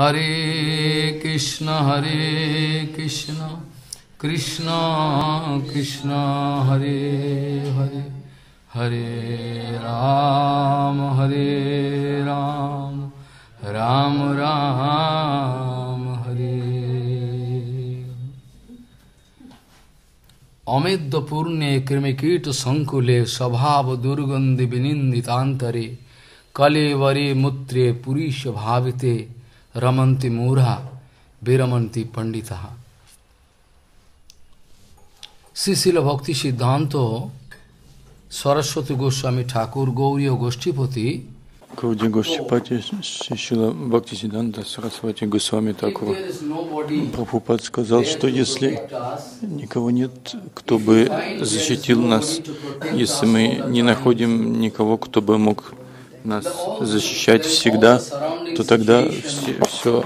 हरे कृष्ण हरे कृष्ण कृष्ण कृष्ण, हरे हरे हरे राम हरे राम राम राम, हरे। अमित पूर्णे कृमिकीट संकुले स्वभाव दुर्गंध विनिंदितांतरे कले वरे मूत्रे पुरीश भाविते রমন্তি মূঢ়া বিরমন্তি পণ্ডিতা শ্রীশিল ভক্তি সিদ্ধান্ত সরস্বতী গোস্বামী ঠাকুর গৌরী গোষ্ঠীপতি Гауди Гошчипати Шила Бхакти Сиданта Сарасвати Госвами Такур Прабхупад сказал, что если никого нет, кто бы защитил нас, если мы не находим никого, кто бы мог нас защищать всегда, то тогда все, все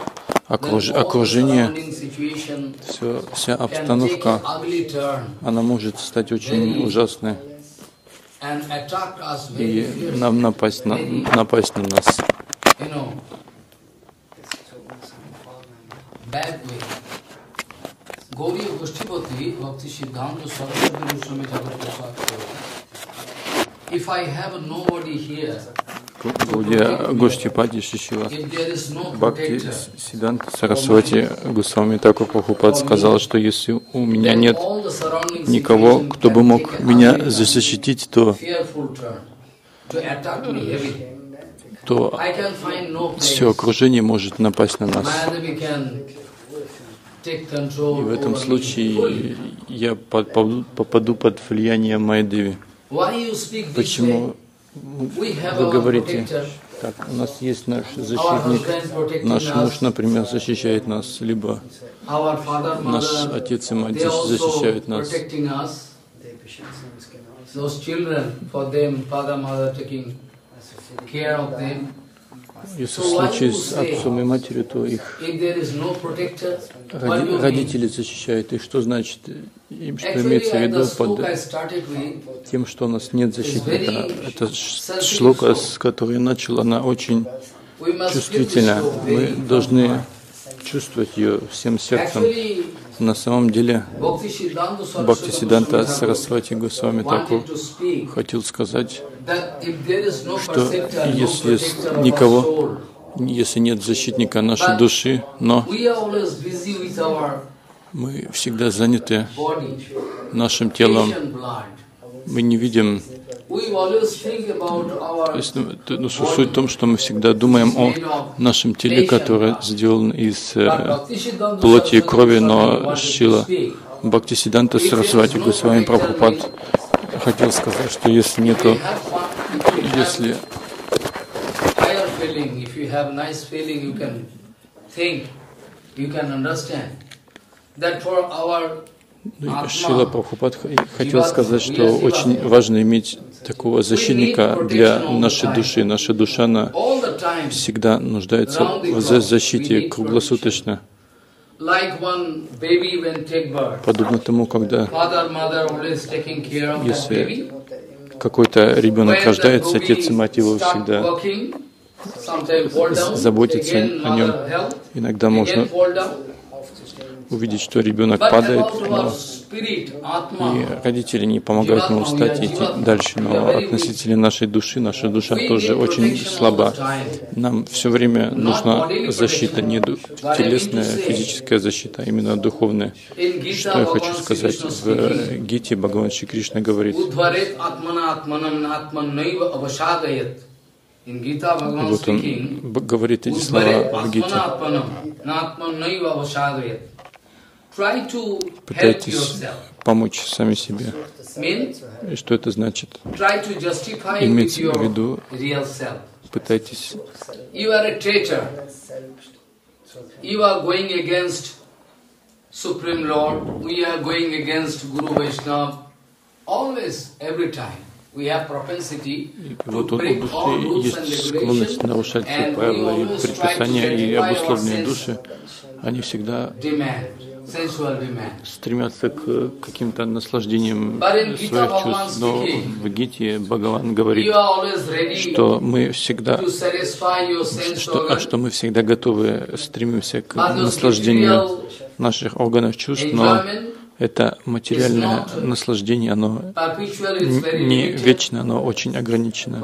окруж, окружение, все, вся обстановка, она может стать очень ужасной и нам напасть на, напасть на нас. If I have nobody here, Шишила if there is no Бхакти Сиданта Сарасвати Госвами Такур Прабхупад сказал, что если у меня нет никого, кто бы мог меня защитить, то, то все окружение может напасть на нас. И в этом случае я попаду, под влияние Майдеви. Почему вы говорите, так, у нас есть наш защитник, наш муж, например, защищает нас, либо наш отец и мать защищают нас. Those children, for them, father, mother taking care of them. Если в случае с отцом и матерью, то их родители защищают. И что значит им, что имеется в виду под тем, что у нас нет защитника. Это шлока, с которой начал, она очень чувствительна. Мы должны чувствовать ее всем сердцем. На самом деле, Бхакти Сиданта Сарасвати Госвами Таку хотел сказать, что если our никого, если нет защитника нашей души, но мы всегда заняты нашим телом, мы не видим То есть, ну, ну, су- суть в том, что мы всегда думаем о нашем теле, которое сделано из э, плоти и крови, но Шила speak. Бхакти Сиданта Сарасвати Госвами Прабхупад хотел сказать, что если нету, если ну, Шила Прабхупад хотел сказать, что очень важно иметь такого защитника для нашей души. Наша душа, она всегда нуждается в за- защите круглосуточно. Подобно тому, когда Если какой-то ребенок рождается, отец и мать его всегда заботятся о нем. Иногда можно увидеть, что ребенок падает, но и родители не помогают ему встать и идти дальше. Но относительно нашей души, наша душа тоже очень слаба. Нам все время нужна защита, не телесная, физическая защита, а именно духовная. Что я хочу сказать? В speaking, Гите Бхагаван Шри Кришна говорит, вот он говорит эти слова в Гите. Пытайтесь помочь сами себе. И что это значит? Имеется в виду. Пытайтесь You are a traitor. You are going against Supreme Lord. We are going against Guru Vaishnava. Always, every time. We have propensity to break all rules and regulations нарушать все правила и предписания, и обусловленные души, они всегда. Стремятся к каким-то наслаждениям своих чувств. Но в Гите Бхагаван говорит, что мы всегда, что, а что мы всегда готовы стремимся к наслаждению наших органов чувств, но это материальное наслаждение, оно не вечно, оно очень ограничено.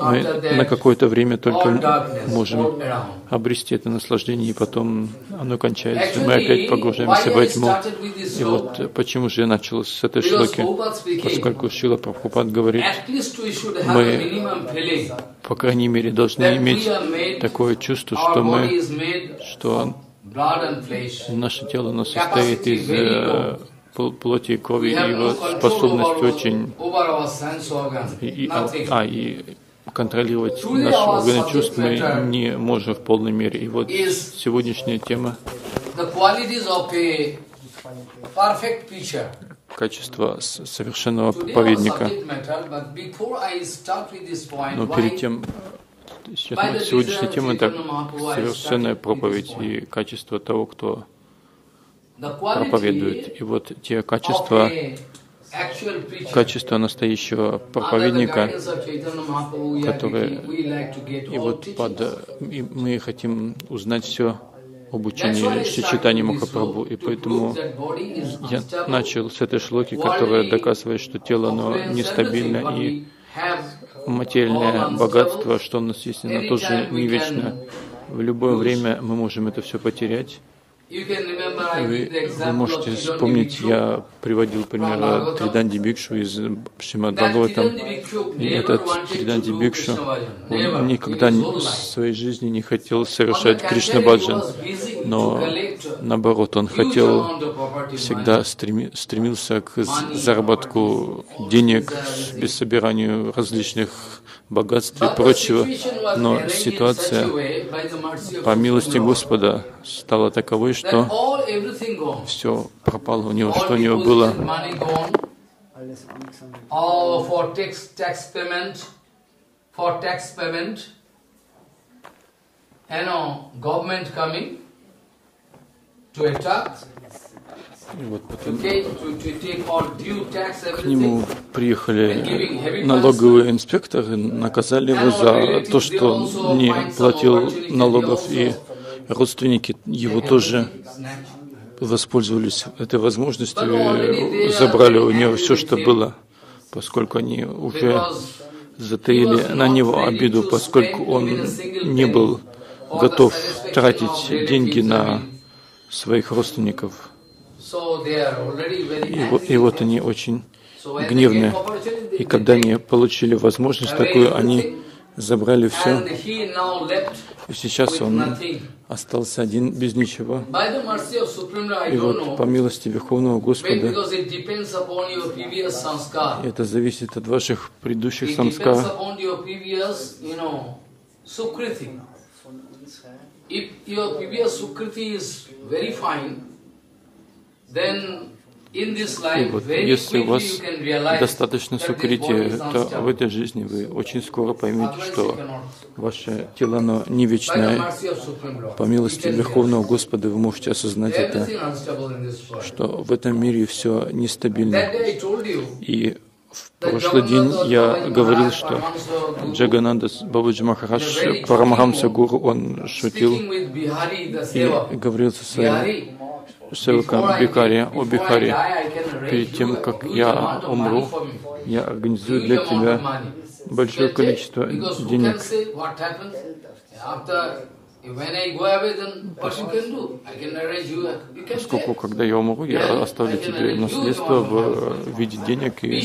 Мы на какое-то время только можем обрести это наслаждение, и потом оно кончается. Мы опять погружаемся во тьму. И вот почему же я начал с этой шлоки? Поскольку Шила Прабхупад говорит, мы, по крайней мере, должны иметь такое чувство, что мы, что Наше тело оно состоит из э, плоти и крови, и его способность очень... И, а, а, и контролировать наши органы чувств мы не можем в полной мере. И вот сегодняшняя тема качество совершенного проповедника. Но перед тем, Сейчас сегодняшняя тема — это совершенная проповедь и качество того, кто проповедует. И вот те качества, качество настоящего проповедника, которые и вот под, и мы хотим узнать все об учении Шичитани Махапрабху, и поэтому я начал с этой шлоки, которая доказывает, что тело оно нестабильно и материальное богатство, что у нас есть, оно тоже не вечно. В любое время мы можем это все потерять. Вы, вы можете вспомнить, я приводил пример Триданди Бикшу из Шримад Бхагаватам. И этот Триданди Бикшу, он никогда в своей жизни не хотел совершать Кришна Баджан, но наоборот, он хотел, всегда стреми, стремился к заработку денег, без собиранию различных богатств и прочего. Но ситуация, по милости Господа, стала таковой, что все пропало у него, что у него было. For tax payment, you know, government coming to и вот потом к нему приехали налоговые инспекторы, наказали его за то, что он не платил налогов, и родственники его тоже воспользовались этой возможностью и забрали у него все, что было, поскольку они уже затаили на него обиду, поскольку он не был готов тратить деньги на своих родственников. И вот, и вот они очень гневные. И когда они получили возможность такую, они забрали все. И сейчас он остался один без ничего. И вот по милости Верховного Господа, это зависит от ваших предыдущих самскар. If your previous Sukriti is very fine, и вот если у вас достаточно сукрити, то в этой жизни вы очень скоро поймете, что ваше тело оно не вечное. По милости Верховного Господа вы можете осознать это, что в этом мире все нестабильно. И в прошлый день я говорил, что Джагананда Бабаджи Махарадж Парамахамса Гуру, он шутил и говорил со своим ссылка Бихари, о Бихари, перед тем, как я умру, я организую для тебя большое количество денег. Поскольку, когда я умру, я оставлю тебе наследство в виде денег и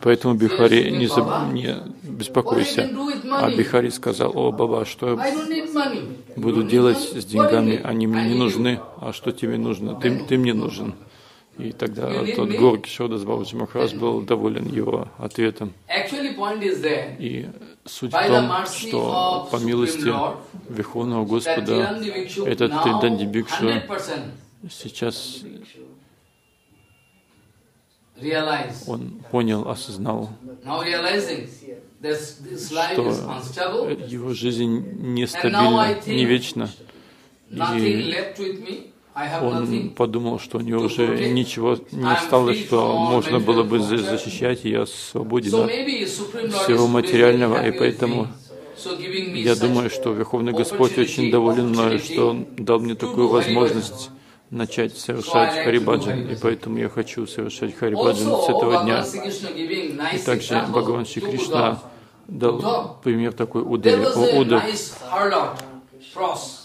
Поэтому Бихари не, заб... не беспокойся. А Бихари сказал, о, Баба, что я буду делать с деньгами? Они мне не нужны. А что тебе нужно? Ты, ты мне нужен. И тогда тот Гор Кишодас Бабаджи Махараш был доволен его ответом. И суть в том, что по милости Верховного Господа этот Триданди Бикшу сейчас он понял, осознал, что его жизнь нестабильна, не вечна. И он подумал, что у него уже ничего не осталось, что можно было бы защищать, и я свободен от всего материального, и поэтому я думаю, что Верховный Господь очень доволен мною, что Он дал мне такую возможность начать совершать Харибаджан, и поэтому я хочу совершать Харибаджан с этого дня. И также Бхагаван Шри Кришна дал пример такой Удаве. Удав,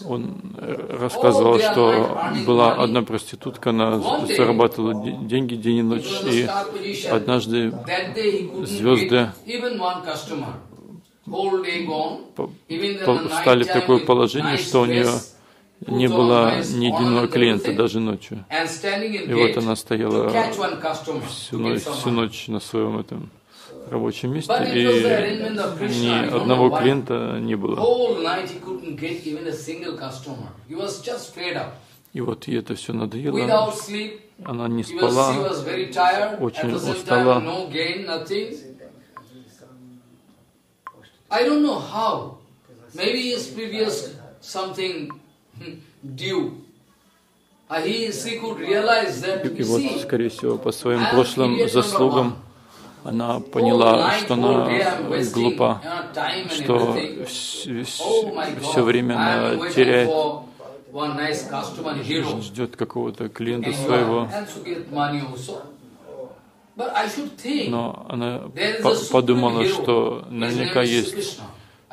он рассказывал, что была одна проститутка, она зарабатывала деньги день и ночь, и однажды звезды стали в такое положение, что у нее не было ни единого клиента даже ночью. И вот она стояла всю ночь, всю ночь на своем этом рабочем месте, и ни одного клиента не было. И вот ей это все надоело. Она не спала, очень устала. I don't know how. Maybe his previous something due. И вот, скорее всего, по своим прошлым заслугам она поняла, что она глупа, что все время она теряет, ждет какого-то клиента своего. Но она подумала, что наверняка есть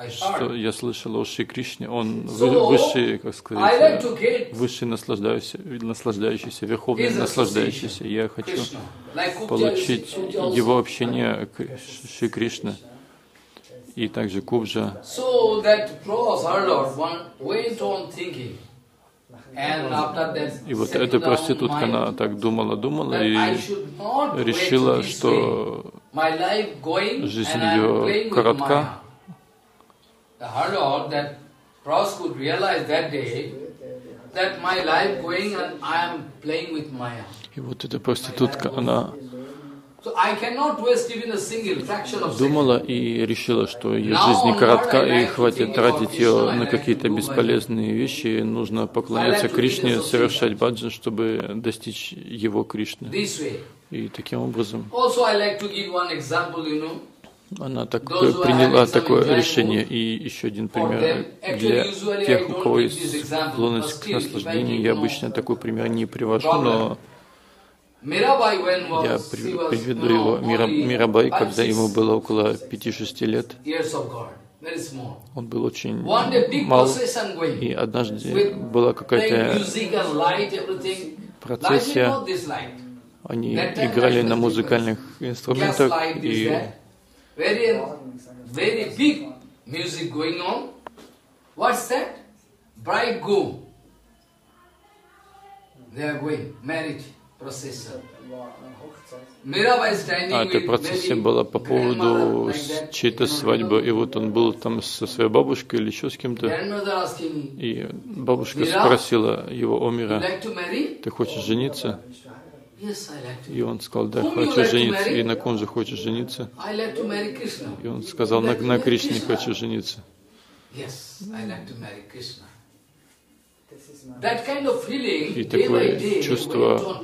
что я слышал о Шри Кришне, он высший, как сказать, высший наслаждающийся, наслаждающийся, верховный наслаждающийся. Я хочу получить его общение Шри Кришне. И также Кубжа. И вот эта проститутка, она так думала, думала и решила, что жизнь ее коротка, the harlot, that Pros could realize that day that my life going and I am playing with Maya. И вот эта проститутка, она думала и решила, что ее жизнь коротка, и хватит тратить ее на какие-то бесполезные вещи. Нужно поклоняться Кришне, совершать баджан, чтобы достичь его Кришны. И таким образом она так приняла такое решение. И еще один пример для тех, у кого есть склонность к наслаждению. Я обычно такой пример не привожу, но я приведу его. Мира, Мирабай, когда ему было около 5-6 лет, он был очень мал, и однажды была какая-то процессия, они играли на музыкальных инструментах, и very, very big music going on. What's that? Bridegroom. They are going, marriage procession. А, эта процессия была по поводу чьей-то свадьбы, и вот он был там со своей бабушкой или еще с кем-то, и бабушка спросила его, о Мира, ты хочешь жениться? И он сказал, да, хочу жениться. И на ком же хочешь жениться? И он сказал, на, на Кришне хочу жениться. И такое чувство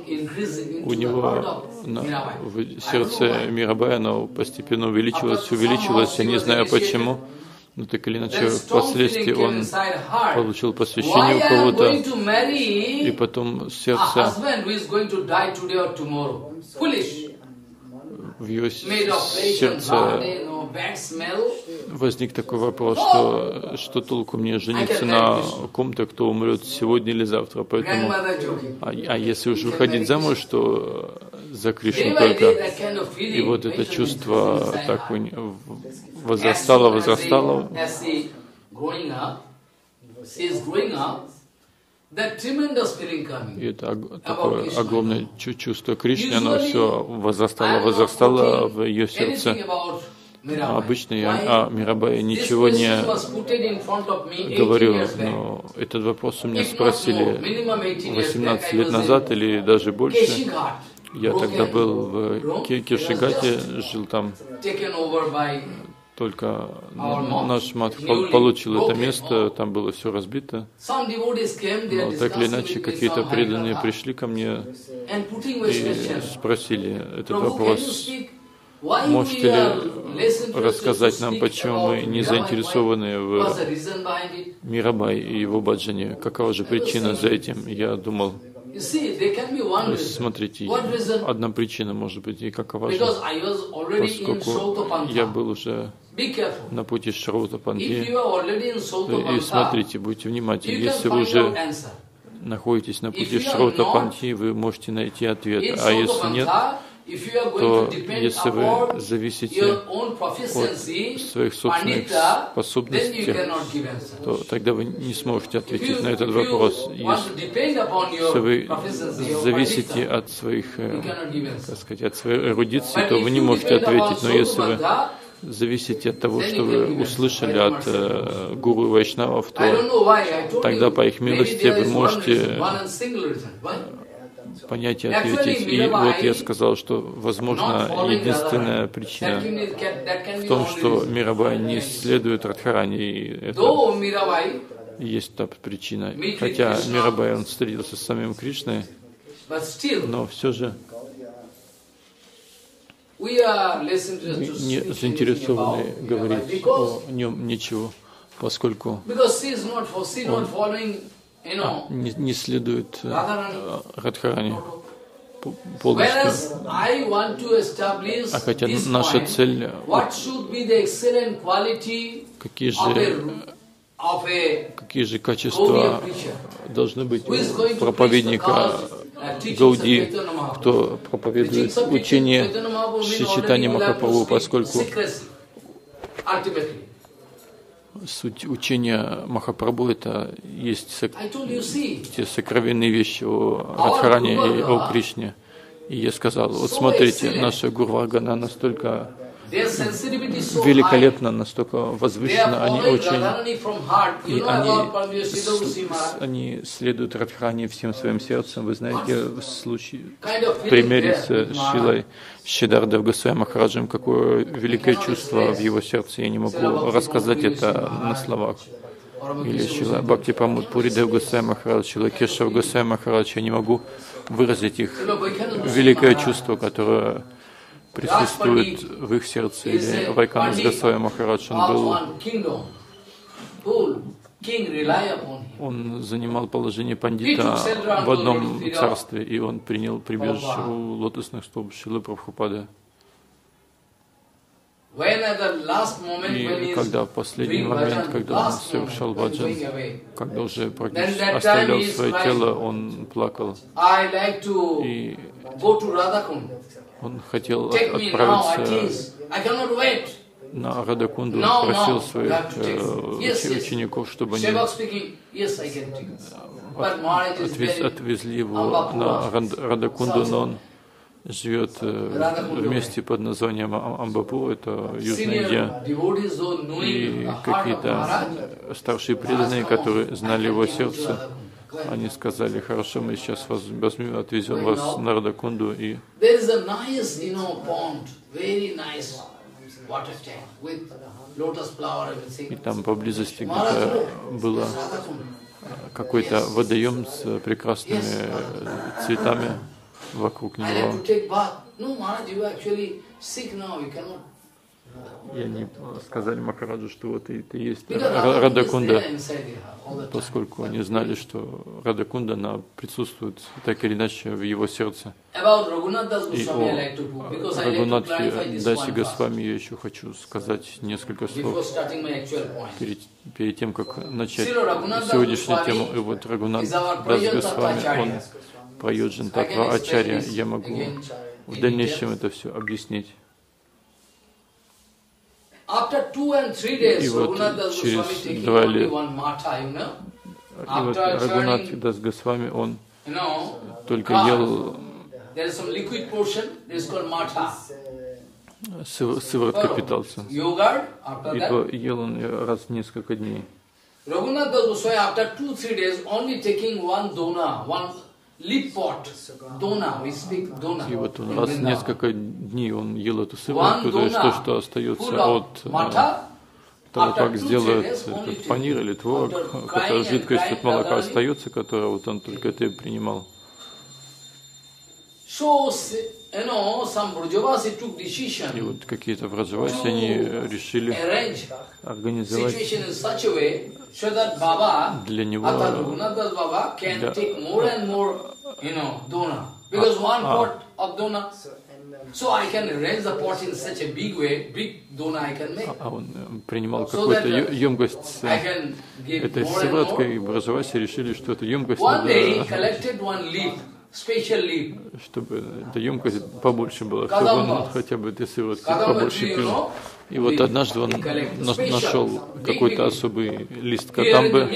у него на, в сердце Мирабая, оно постепенно увеличилось, увеличилось, я не знаю почему. Но ну, так или иначе, впоследствии он получил посвящение у кого-то, и потом сердце в ее сердце возник такой вопрос, что, что толку мне жениться на ком-то, кто умрет сегодня или завтра. Поэтому, а, а если уж выходить замуж, то за Кришну только. И вот это чувство так возрастало, возрастало. И это такое огромное чувство Кришны, оно все возрастало, возрастало в ее сердце. А обычно я о Мирабае ничего не говорил, но этот вопрос у меня спросили 18 лет назад или даже больше. Я тогда был в Киршигате, жил там только наш мат получил это место, там было все разбито. Но так или иначе, какие-то преданные пришли ко мне и спросили этот вопрос. Можете ли рассказать нам, почему мы не заинтересованы в Мирабай и его баджане? Какова же причина за этим? Я думал, Смотрите, одна причина может быть и какова же, поскольку я был уже на пути Шроута Панди. И смотрите, будьте внимательны, если вы уже находитесь на пути Шроута Панти, вы можете найти ответ. А если нет, то если вы зависите от своих собственных способностей, то тогда вы не сможете ответить на этот вопрос. Если вы зависите от своих, э, так сказать, от своей эрудиции, то вы не можете ответить. Но если вы зависите от того, что вы услышали от э, гуру Вайшнавов, то тогда по их милости вы можете понять и ответить. И вот я сказал, что, возможно, единственная причина в том, что Мирабай не следует Радхарани, и это есть та причина. Хотя Мирабай, он встретился с самим Кришной, но все же не заинтересованы говорить о нем ничего, поскольку он не, не следует э, Радхарани. Полностью. А хотя наша цель, какие же, какие же качества должны быть у проповедника Гауди, кто проповедует учение Шичитани Махапрабху, поскольку суть учения Махапрабху это есть сок... те сокровенные вещи о Радхаране и о Кришне. И я сказал, вот смотрите, наша Гурвагана настолько великолепно, настолько возвышенно, они очень, и они, они следуют Радхарани всем своим сердцем. Вы знаете, в случае, в примере с Шилой Шидардев Госвами Махараджем, какое великое чувство в его сердце. Я не могу рассказать это на словах. Или Шила Бхакти Памуд Пуридев Госвами Махарадж, Шила Кешав Госвами Махарадж. Я не могу выразить их великое чувство, которое присутствует в их сердце. Или Вайканас Госвами Махарадж, он был он занимал положение пандита в одном царстве, и он принял прибежище у лотосных стоп Шилы Прабхупады. И когда в последний момент, когда он совершал баджан, когда уже практически оставлял свое тело, он плакал. И он хотел отправиться на Радакунду, просил своих э, учеников, чтобы они отвез, отвезли его на Радакунду, но он живет э, в месте под названием Амбапу, это Южная Индия, и какие-то старшие преданные, которые знали его сердце, они сказали, хорошо, мы сейчас возьмем, отвезем вас на Радакунду, и и там поблизости где-то было какой-то водоем с прекрасными цветами вокруг него. И они сказали Махараджу, что вот это и есть Радакунда, поскольку они знали, что Радакунда она присутствует так или иначе в его сердце. И о Рагунатхе Даси Госвами я еще хочу сказать несколько слов перед, перед тем, как начать сегодняшнюю тему. И вот Рагунат Дас Госвами, он Прайоджин Татва Ачарья. Я могу в дальнейшем это все объяснить. И вот через два лет, и вот Рагунат Дас Госвами, он только ел сыворотка питался. И ел он раз в несколько дней. Raghunath Das Goswami, after two, three days, only taking one dona, one И вот он раз несколько дней он ел эту сыворотку, то есть то, что остается от того, как сделают этот панир или творог, которая жидкость от молока остается, которая вот он только это принимал. И вот какие-то враджаваси, они решили организовать для него, для, So I can arrange the pot in such a big way, big dona I can make. А он принимал какую-то емкость с этой сывороткой, и решили, что это емкость надо чтобы эта емкость побольше была, чтобы он хотя бы этой сыворотки побольше пил. И вот однажды он нашел какой-то особый лист катамбы,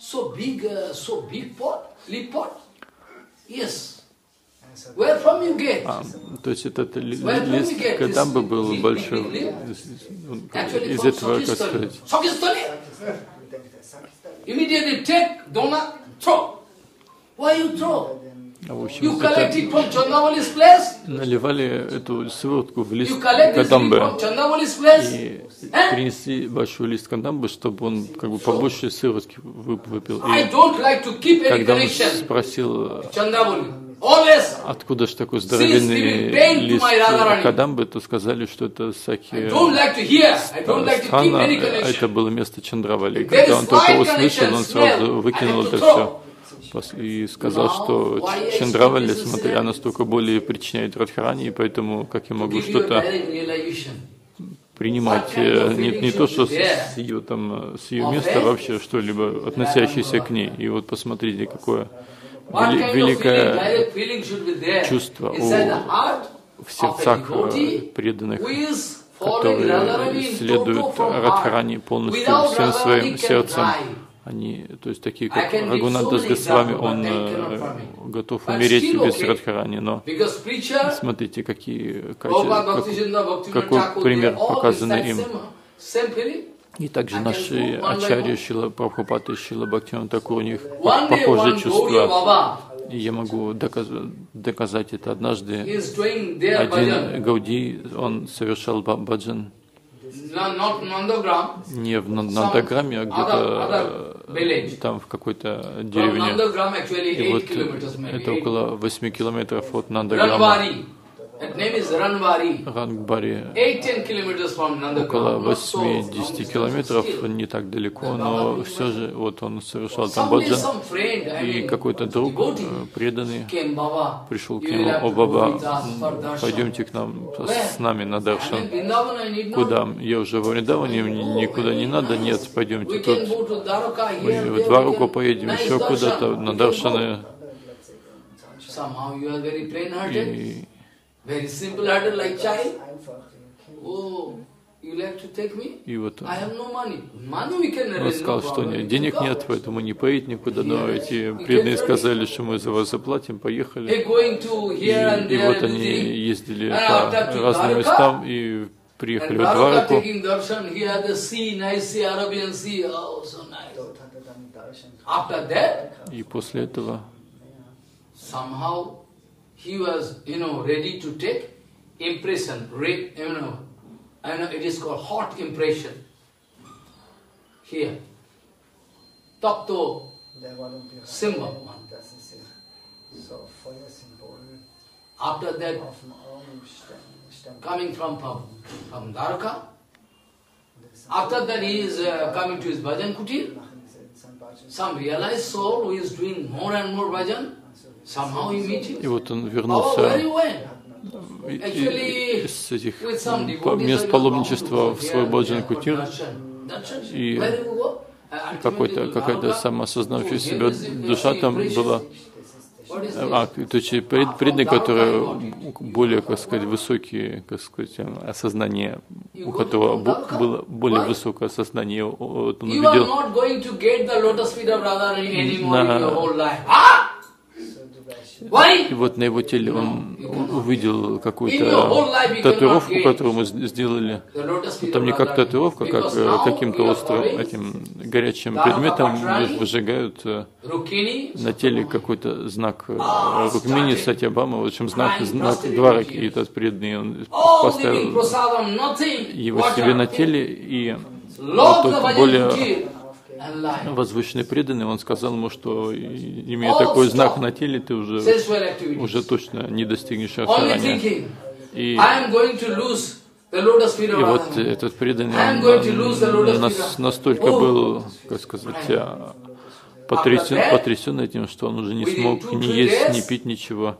so big, uh, so big pot, leaf pot. Yes. Where from you get? А, то есть этот лист Кадамбы был большой, из этого, как сказать. Throw? В общем, это наливали эту сыворотку в лист кадамбы и принесли большой лист кадамбы, чтобы он как бы побольше сыворотки выпил. И когда он спросил, откуда же такой здоровенный лист кадамбы, то сказали, что это Саки Стхана, а это было место Чандравали. Когда он только услышал, он сразу выкинул это все и сказал, что Чандравали, смотря настолько более причиняет Радхарани, и поэтому как я могу что-то принимать э, не, не то, что с ее, там, с ее места, вообще что-либо относящееся к ней. И вот посмотрите, какое вели, великое чувство у, в сердцах э, преданных, которые следуют Радхарани полностью всем своим сердцем. они, то есть такие, как Рагунатас Госвами, он э, готов умереть без Радхарани, но смотрите, какие качества, как, какой пример показан им. И также наши ачарьи Шила Прабхупата и Шила Бхактиван Такур, у них похожие чувства. И я могу доказать, доказать это однажды. Один Гауди, он совершал баджан не в Нандаграме, а где-то э, там в какой-то деревне. И вот это около 8 километров от Нандаграма. Рангбари около 80 километров, не так далеко, но все же вот он совершал там баджан, и какой-то друг э, преданный пришел к нему, о Баба, пойдемте к нам, с нами на Даршан. Куда? Я уже в Вриндаване, никуда не надо, нет, пойдемте тут. Мы в Дваруку поедем, еще куда-то, на Даршаны. И Very simple hearted like child. Oh, you like to take me? И вот I have no money. Money we can он сказал, что нет, денег нет, поэтому не поедет никуда, но эти преданные сказали, что мы за вас заплатим, поехали. И, и вот они ездили по разным местам и приехали в Двараку. И после этого he was, you know, ready to take impression, re, you know, I know it is called hot impression. Here. Tapto symbol. After that, coming from, from Dwarka, after that he is uh, coming to his bhajan kutir. Some realized soul who is doing more and more bhajan, И вот он вернулся из этих мест паломничества в свой Баджан Кутир, и какой-то, какая-то самоосознавшая себя душа там была. А, то есть пред, преданные, которые более, как сказать, высокие, как сказать, осознание, у которого было более высокое осознание, вот он увидел на и вот на его теле он увидел какую-то татуировку, которую мы сделали. Там не как татуировка, как э, каким-то острым этим горячим предметом выжигают э, на теле какой-то знак Рукмини Сатьябама, в общем, знак, знак Двараки, и этот преданный, он поставил его себе на теле, и вот более возвышенный преданный, он сказал ему, что имея такой знак на теле, ты уже, уже точно не достигнешь Ахарани. И, и вот этот преданный, он нас, настолько oh, был, как сказать, потрясен, потрясен этим, что он уже не смог ни есть, ни пить ничего.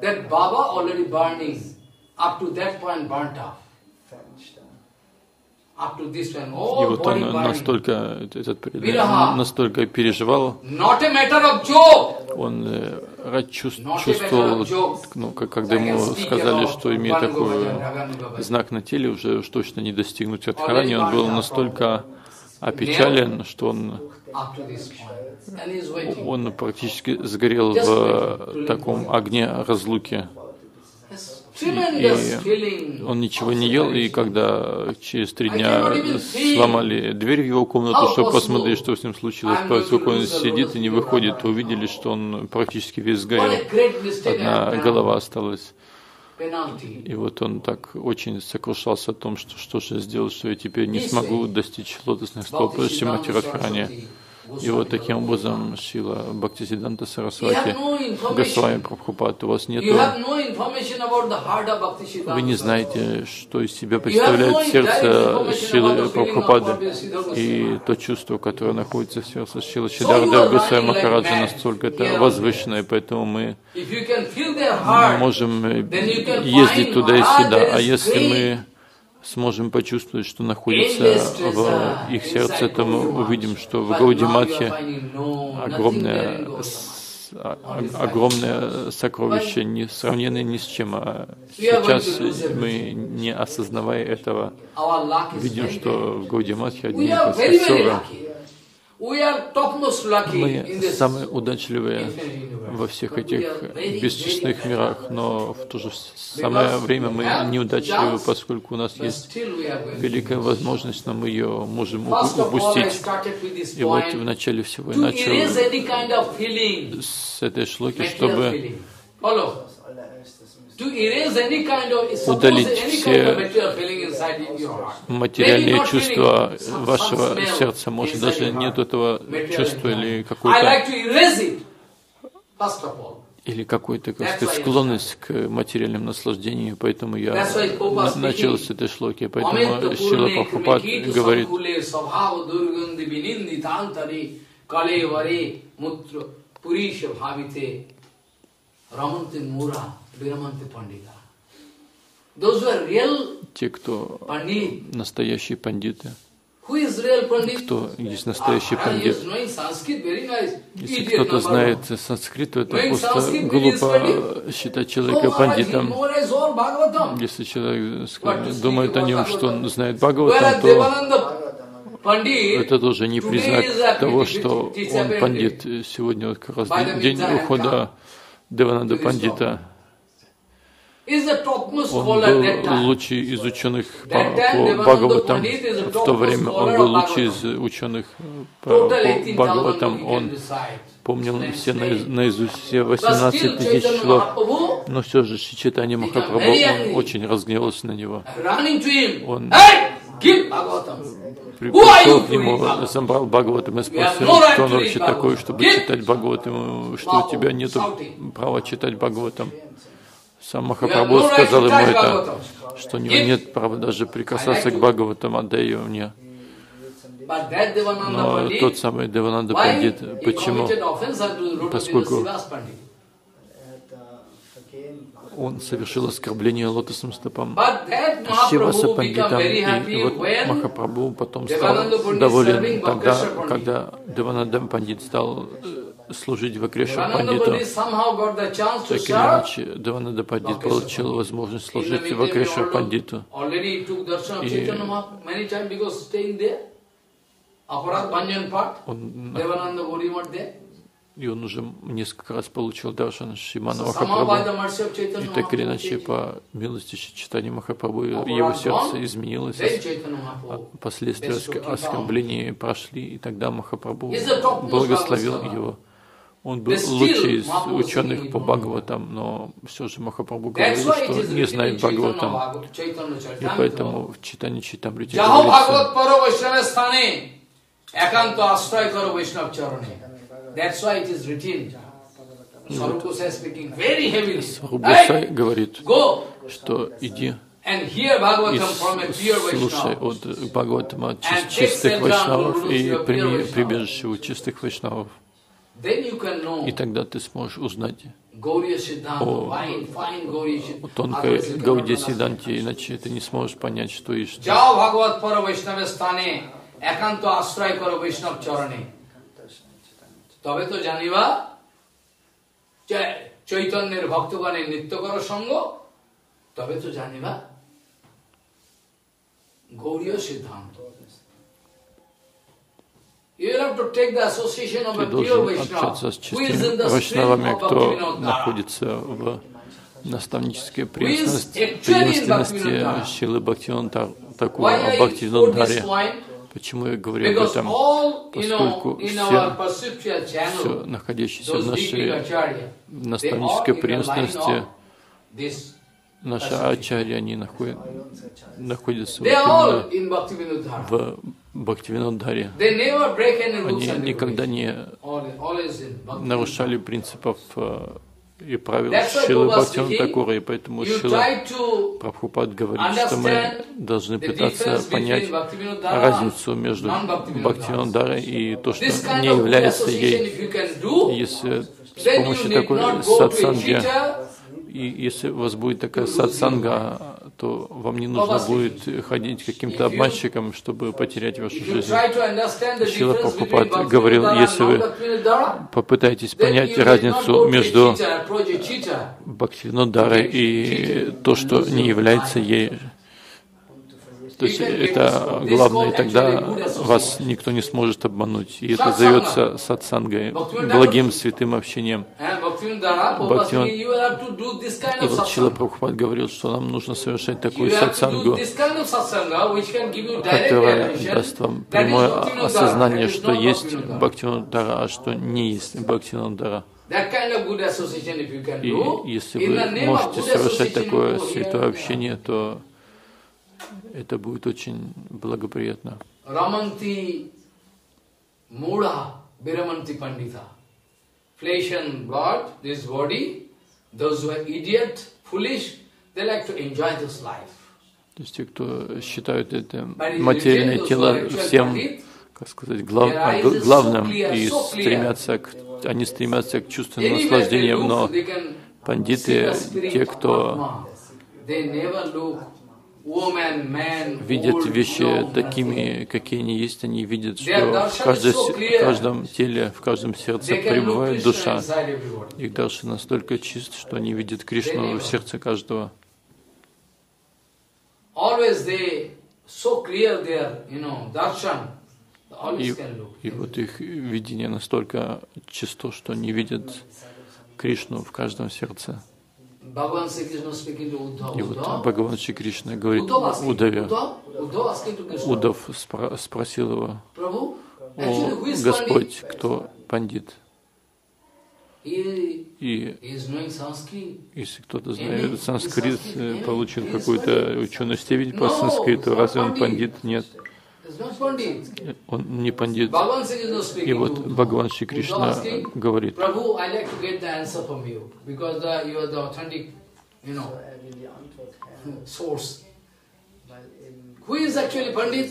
that Baba already burning, up to that point burnt off. И вот он настолько, этот настолько переживал, он э, чувствовал, ну, когда ему сказали, что имея такой знак на теле, уже уж точно не достигнуть Адхарани, он был настолько опечален, что он, он практически сгорел в таком огне разлуки. И он ничего не ел, и когда через три дня сломали дверь в его комнату, чтобы посмотреть, что с ним случилось, поскольку он сидит и не выходит, то увидели, что он практически весь сгорел. Одна голова осталась. И вот он так очень сокрушался о том, что что же сделать, что я теперь не смогу достичь лотосных стоп Шимати Радхарани. И вот таким образом Шила Бхактисиданта Сарасвати Госвами Прабхупад, у вас нет, вы не знаете, что из себя представляет сердце Шилы Прабхупады и то чувство, которое находится в сердце Шилы Шидардев Госвами Махараджа настолько это возвышенное, поэтому мы можем ездить туда и сюда. А если мы сможем почувствовать, что находится в их сердце, то мы увидим, что в Гаудиматхе огромное, огромное сокровище, не сравненное ни с чем. А сейчас мы, не осознавая этого, видим, что в Гаудиматхе одни косора. Мы самые удачливые во всех этих бесчисленных мирах, но в то же самое время мы неудачливы, поскольку у нас есть великая возможность, но мы ее можем упустить. И вот в начале всего я начал с этой шлоки, чтобы удалить все материальные чувства вашего сердца. Может, даже нет этого чувства или какой-то или какой-то, как сказать, склонность к материальным наслаждениям, поэтому я начал с этой шлоки, поэтому Шила Прабхупад говорит, те, кто настоящие пандиты, кто есть настоящий пандит. Если кто-то знает санскрит, то это просто глупо считать человека пандитом. Если человек скажет, думает о нем, что он знает Бхагаватам, то это тоже не признак того, что он пандит. Сегодня вот как раз день ухода Девананда Пандита. Он был лучший из ученых по, по Бхагаватам. В то время он был лучший из ученых по, по Бхагаватам. Он помнил все наизусть все 18 тысяч шлок, но все же Шичитани Махапрабху, он очень разгневался на него. Он пришел к нему, забрал Бхагаватам и спросил, что он вообще такое, чтобы читать Бхагаватам, что у тебя нет права читать Бхагаватам. Сам Махапрабху сказал ему это, что у него нет права даже прикасаться к Бхагаватам, отдай ее мне. Но тот самый Девананда Пандит, почему? Поскольку он совершил оскорбление лотосным стопам Шиваса Пандитам. И вот Махапрабху потом стал доволен тогда, когда Девананда Пандит стал э, служить в Акреша Пандиту. Так или иначе, Девананда Пандит получил возможность служить в Акреша Пандиту. И он и он уже несколько раз получил даршан Шимана Махапрабху. И так или иначе, по милости Читания Махапрабху, его сердце изменилось, а последствия оскорблений прошли, и тогда Махапрабху благословил его. Он был лучший из ученых по Бхагаватам, но все же Махапрабху говорил, что не знает Бхагаватам. И поэтому в читании Читамрите говорится, Сарубусай говорит, что иди и слушай от Бхагаватама чистых вайшнавов и прими прибежище у чистых вайшнавов. И тогда ты сможешь узнать о, о тонкой Гауди Сиданте, иначе ты не сможешь понять, что и что. একান্ত আশ্রয় করো বৈষ্ণব চরণে তবে তো জানিবা চৈতন্যের ভক্তগণের নিত্য করো সঙ্গ তবে তো জানিবা গৌরীয় সিদ্ধান্ত Ты должен общаться с чистыми вайшнавами, кто находится в наставнической преемственности Шилы Бхактивинода Такура, Бхактивинодаре. Почему я говорю об этом? Поскольку все, все находящиеся в нашей наставнической преемственности, наша ачарья, они находят, находятся вот именно в Бхактивинодхаре. Они никогда не нарушали принципов э, и правил Шилы Бхактиван Такура, и поэтому Шила Прабхупад говорит, что мы должны пытаться понять разницу между Бхактивинодарой и то, что не является ей. Если с помощью такой сатсанги и если у вас будет такая сатсанга, то вам не нужно будет ходить каким-то обманщиком, чтобы потерять вашу жизнь. Шила Прабхупад говорил, если вы попытаетесь понять разницу между Бхактивинодарой и то, что не является ей, то есть это главное, и тогда вас никто не сможет обмануть. И это зовется сатсангой, благим святым общением. Бхактиван. И вот Чила Прабхупад говорил, что нам нужно совершать такую сатсангу, которая даст вам прямое осознание, что есть Бхактиванудара, а что не есть Бхактиванудара. И если вы можете совершать такое святое общение, то это будет очень благоприятно. Раманти Мура Viramanti Pandita. Flesh and blood, this body, those who are idiot, foolish, they like to enjoy this life. То есть те, кто считают это материальное тело всем, как сказать, глав, главным и стремятся к, они стремятся к чувственным наслаждениям, но пандиты, те, кто видят вещи такими, какие они есть, они видят, что в, каждой, в каждом теле, в каждом сердце пребывает душа. Их дарша настолько чист, что они видят Кришну в сердце каждого. И, и вот их видение настолько чисто, что они видят Кришну в каждом сердце. И вот Бхагаван Шри Кришна говорит Удаве. Удав спро спросил его, «О, Господь, кто пандит?» И если кто-то знает санскрит, получил какую-то ученую степень по санскриту, разве он пандит? Нет. Он не пандит. И вот Бхагаван Шри Кришна говорит,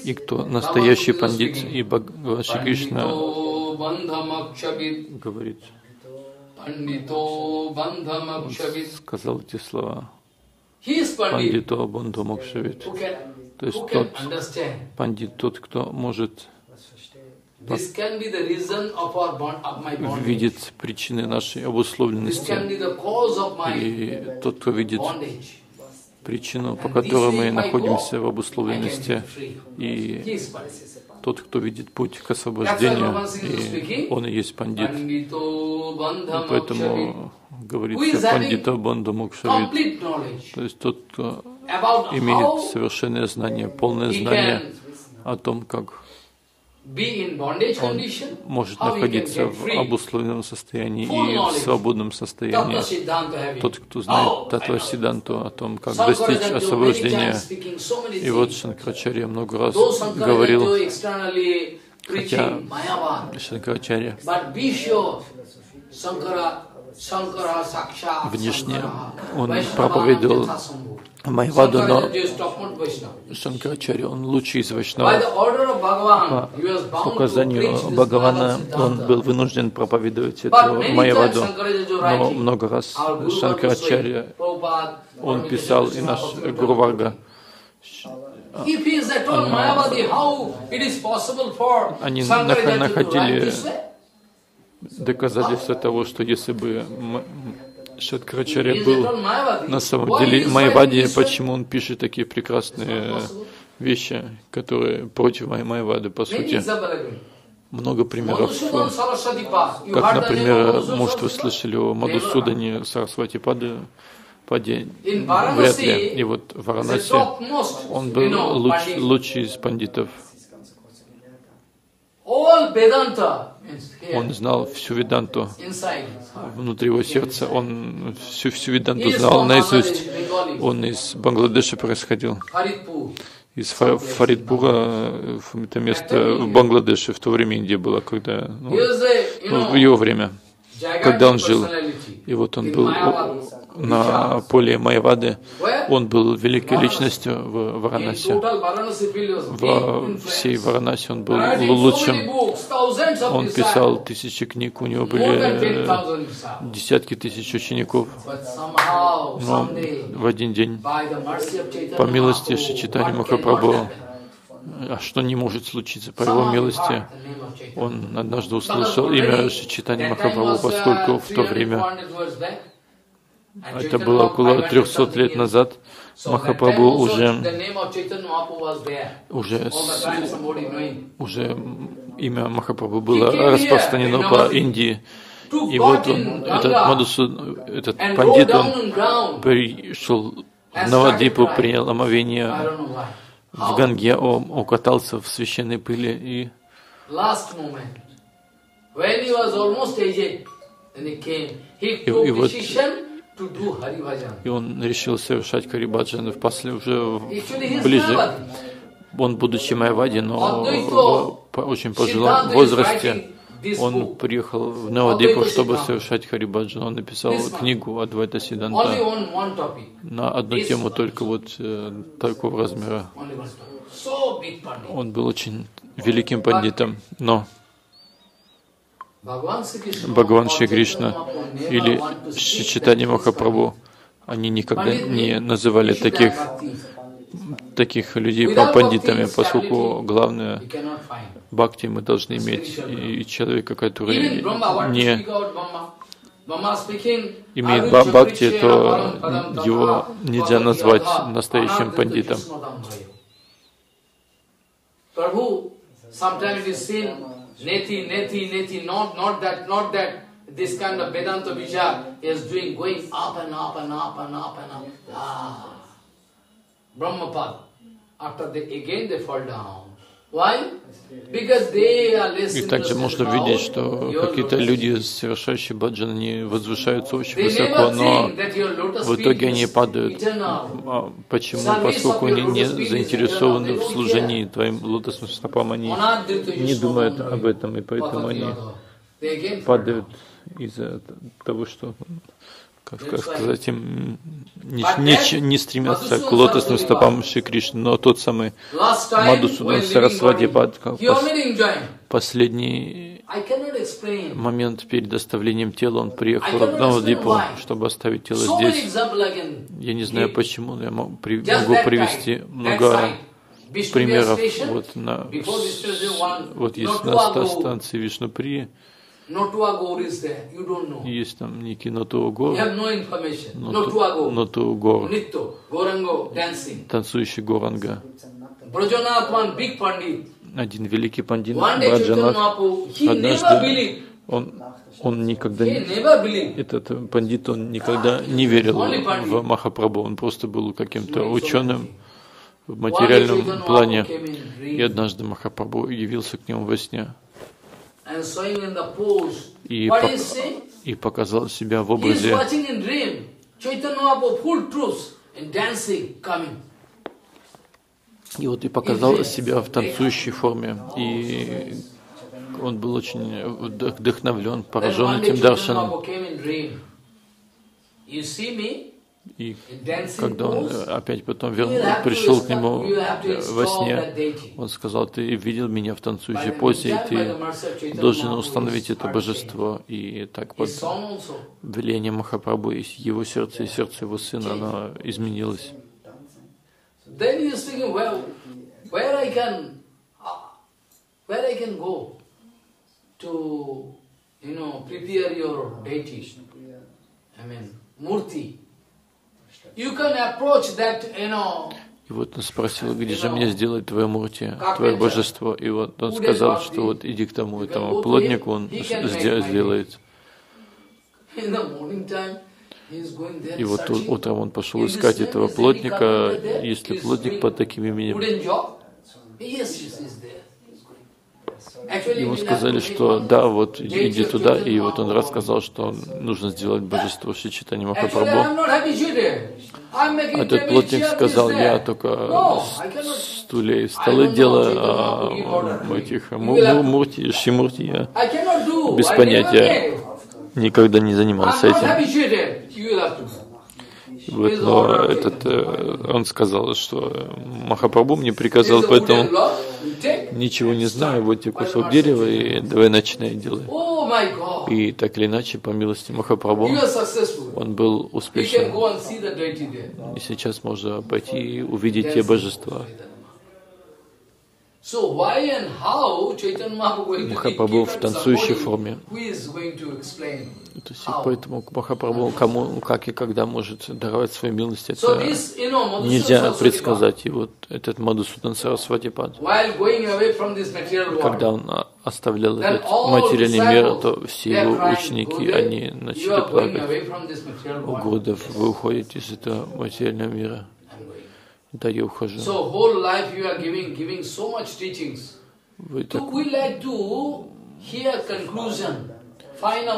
и кто настоящий пандит, и Бхагаван Шри Кришна? Говорит, сказал эти слова, Пандито Бандху Мокшавит. То есть тот пандит, тот, кто может видит причины нашей обусловленности, и тот, кто видит причину, по которой мы находимся в обусловленности. И тот, кто видит путь к освобождению, и он и есть пандит. И поэтому говорится пандита Банда Мукшавид, то есть тот, кто имеет совершенное знание, полное знание о том, как он может находиться в обусловленном состоянии и в свободном состоянии. Тот, кто знает Татва Сиданту о том, как достичь освобождения. И вот Шанкрачарья много раз говорил, хотя Шанкрачарья внешне он проповедовал Майваду, но Шанкарачарья, он лучший из Вайшнава. По указанию Бхагавана он был вынужден проповедовать эту Майваду, но много раз Шанкарачарья, он писал, и наш Гурварга, они находили доказательства того, что если бы Шаткрачаря был на самом деле Майвади, почему он пишет такие прекрасные вещи, которые против Майвады, по сути. Много примеров, как, например, может, вы слышали о Мадусудане Сарасвати Пады, Паде, вряд ли. И вот в Варанаси он был луч, лучший из пандитов. Он знал всю Веданту внутри его сердца. Он всю, всю Веданту знал наизусть. Он из Бангладеша происходил. Из Фаридпура, это место в Бангладеше, в то время Индия была, когда, ну, ну, в его время, когда он жил. И вот он был на поле Майвады. Он был великой личностью в Варанасе. Во всей Варанасе он был лучшим. Он писал тысячи книг, у него были десятки тысяч учеников. Но в один день, по милости Шичитани Махапрабху, а что не может случиться по его милости? Он однажды услышал имя Шичитани Махапрабху, поскольку в то время это было около 300 лет назад. Махапрабху уже, уже, уже имя Махапрабху было распространено по Индии. И вот он, этот Мадусу, этот пандит, он пришел в Навадипу, принял омовение в Ганге, он укатался в священной пыли и и, и вот и он решил совершать Карибаджан после уже ближе. Он, будучи Майвади, но в очень пожилом возрасте, он приехал в Навадипу, чтобы совершать Харибаджан. Он написал книгу Адвайта Сиданта на одну тему только вот э, такого размера. Он был очень великим пандитом, но Бхагаван Шри Кришна или Шичитани Махапрабху, они никогда не называли таких, таких людей пандитами, поскольку главное бхакти мы должны иметь и человека, который не имеет бхакти, то его нельзя назвать настоящим пандитом. Neti, neti, neti, not, not that, not that this kind of Vedanta Vichar is doing, going up and up and up and up and up. Ah, Brahmapad. After they, again they fall down. И также можно видеть, что какие-то люди, совершающие баджан, они возвышаются очень высоко, но в итоге они падают. А почему? Поскольку они не заинтересованы в служении твоим лотосным стопам, они не думают об этом, и поэтому они падают из-за того, что как, как сказать, им не, не, не стремятся к лотосным стопам Шри Кришны, но тот самый Мадусудан Сарасвади Пад, последний момент перед оставлением тела, он приехал в Навадипу, чтобы оставить тело здесь. Я не знаю почему, но я могу, привести много примеров. Вот, на, вот есть на станции Вишнуприи, Есть там некий Натуагор, Ноту, Натуагор, танцующий Горанга. Один великий пандит Браджанат однажды он, он никогда не, этот пандит, он никогда не верил в Махапрабху, он просто был каким-то ученым в материальном плане. И однажды Махапрабху явился к нему во сне и, по, и показал себя в образе. и вот и показал себя в танцующей форме. И он был очень вдохновлен, поражен этим даршаном. И когда он опять потом вернул, пришел к нему во сне, он сказал, ты видел меня в танцующей позе, и ты должен установить это божество. И так под влиянием Махапрабху его сердце, и сердце его сына, оно изменилось. to, you know, prepare your deity, I mean, murti. You can approach that, you know, и вот он спросил, где же мне сделать твое мурти, твое божество. И вот он сказал, что вот иди к тому этому плотнику, он сделает. И вот утром он пошел искать этого плотника. Если плотник под таким именем Ему сказали, что да, вот иди туда, и вот он рассказал, что нужно сделать божество Шичитани Махапрабху. А этот плотник сказал, я только стулья и столы делаю, а этих мурти, шимурти я без понятия никогда не занимался этим. Вот, но этот, э, он сказал, что Махапрабху мне приказал, поэтому ничего не знаю, вот тебе кусок дерева и давай начинай делай. И так или иначе, по милости Махапрабху, он был успешен. И сейчас можно пойти и увидеть те божества. Махапрабху в танцующей форме. То есть, поэтому Махапрабху кому, как и когда может даровать свою милость, это нельзя предсказать. И вот этот Мадусудан Сарасватипад, когда он оставлял этот материальный мир, то все его ученики, они начали плакать. О, Гурдев, вы уходите из этого материального мира. Да, я ухожу. Вы так...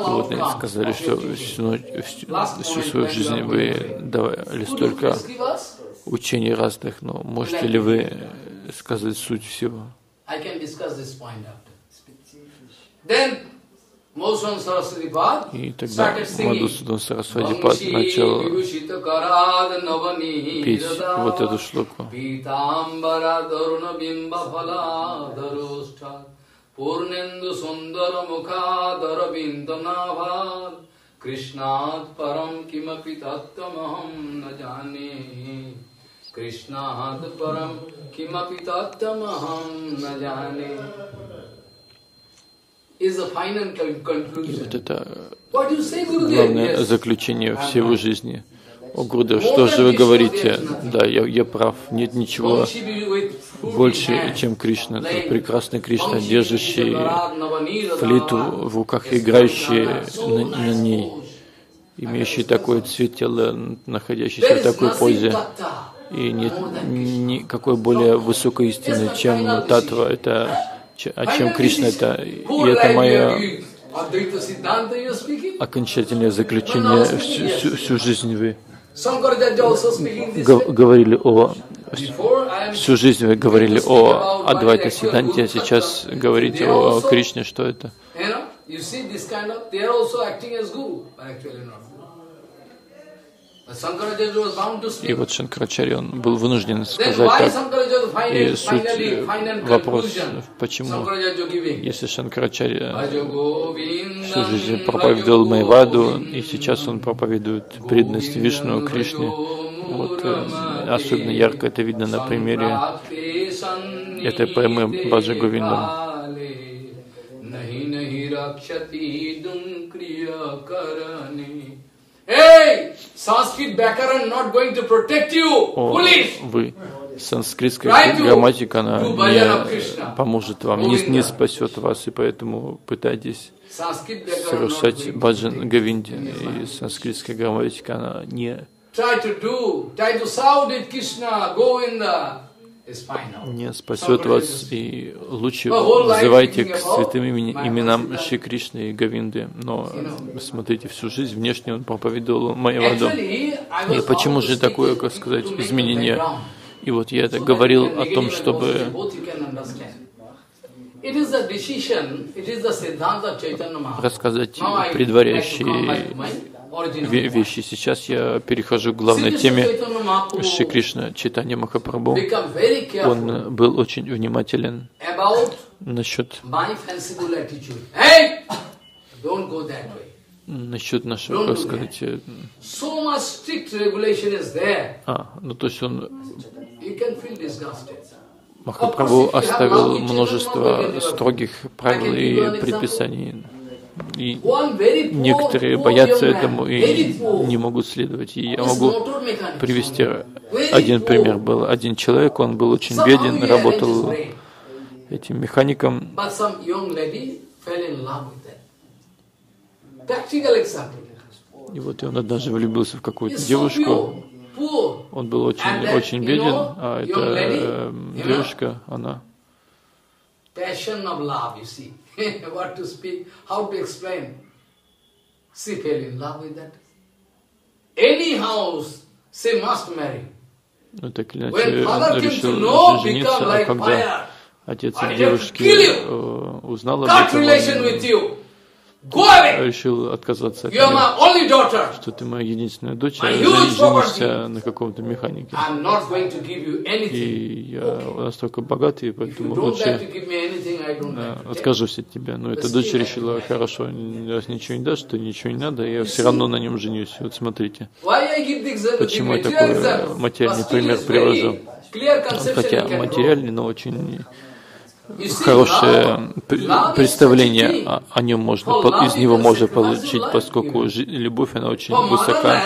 Вот они сказали, что всю, всю, всю свою жизнь вы давали столько учений разных, но можете ли вы сказать суть всего? И тогда Мадусудан Сарасвати Пад начал петь вот эту шлоку. পূর্ণেন্দু সুন্দর মুখাদর বিন্দনাভার কৃষ্ণাৎ পরম কিমপি তত্ত্বমহম ন জানে কৃষ্ণাৎ পরম কিমপি তত্ত্বমহম ন জানে И вот это главное заключение всего жизни. О, Гурдев, что же вы говорите? Да, я, я прав. Нет ничего больше, чем Кришна. Это прекрасный Кришна, держащий флиту в руках, играющий на, на ней, имеющий такой цвет тела, находящийся в такой позе. И нет никакой более высокой истины, чем татва. Это а чем Кришна это, и это мое окончательное заключение всю, всю, всю жизнь вы говорили о всю жизнь вы говорили о Адвайта Сиданте, а сейчас говорите о Кришне, что это? И вот Шанкарачарья, он был вынужден сказать так. И суть вопрос, почему, если Шанкарачарья всю жизнь проповедовал Майваду, и сейчас он проповедует преданность Вишну, Кришне, вот э, особенно ярко это видно на примере этой поэмы Баджа Говиндам. rakshati dum kriya karani. Hey, Sanskrit Bhakaran not going to protect you. Foolish. Вы санскритская грамматика, она не поможет вам, не, не спасет вас, и поэтому пытайтесь совершать баджан Гавинди, и санскритская грамматика, она не не спасет вас, и лучше взывайте к святым именам Шри Кришны и Гавинды. Но смотрите, всю жизнь внешне он проповедовал Майяваду. И почему же такое, как сказать, изменение? И вот я это говорил о том, чтобы рассказать предварящие вещи. Сейчас я перехожу к главной теме. Шри Кришна Читания Махапрабху. Он был очень внимателен насчет насчет нашего, как сказать, э, а, ну то есть он Махапрабху оставил множество строгих правил и предписаний. И некоторые боятся этому и не могут следовать. И я могу привести один пример. Был один человек, он был очень беден, работал этим механиком. И вот он однажды влюбился в какую-то девушку. Он был очень, очень беден, а эта э, девушка, она what to speak, how to explain. She fell in love with that. Any house, she must marry. Ну, так или иначе, он решил жениться, а когда отец девушки э, узнал об этом, решил отказаться от нее, что ты моя единственная дочь, а женишься на каком-то механике. И я настолько богатый, поэтому лучше откажусь от тебя. Но эта дочь решила, хорошо, раз ничего не дашь, то ничего не надо, я все равно на нем женюсь. Вот смотрите, почему я такой материальный пример привожу. Хотя материальный, но очень хорошее представление о, нем можно, из него можно получить, поскольку любовь, она очень высока.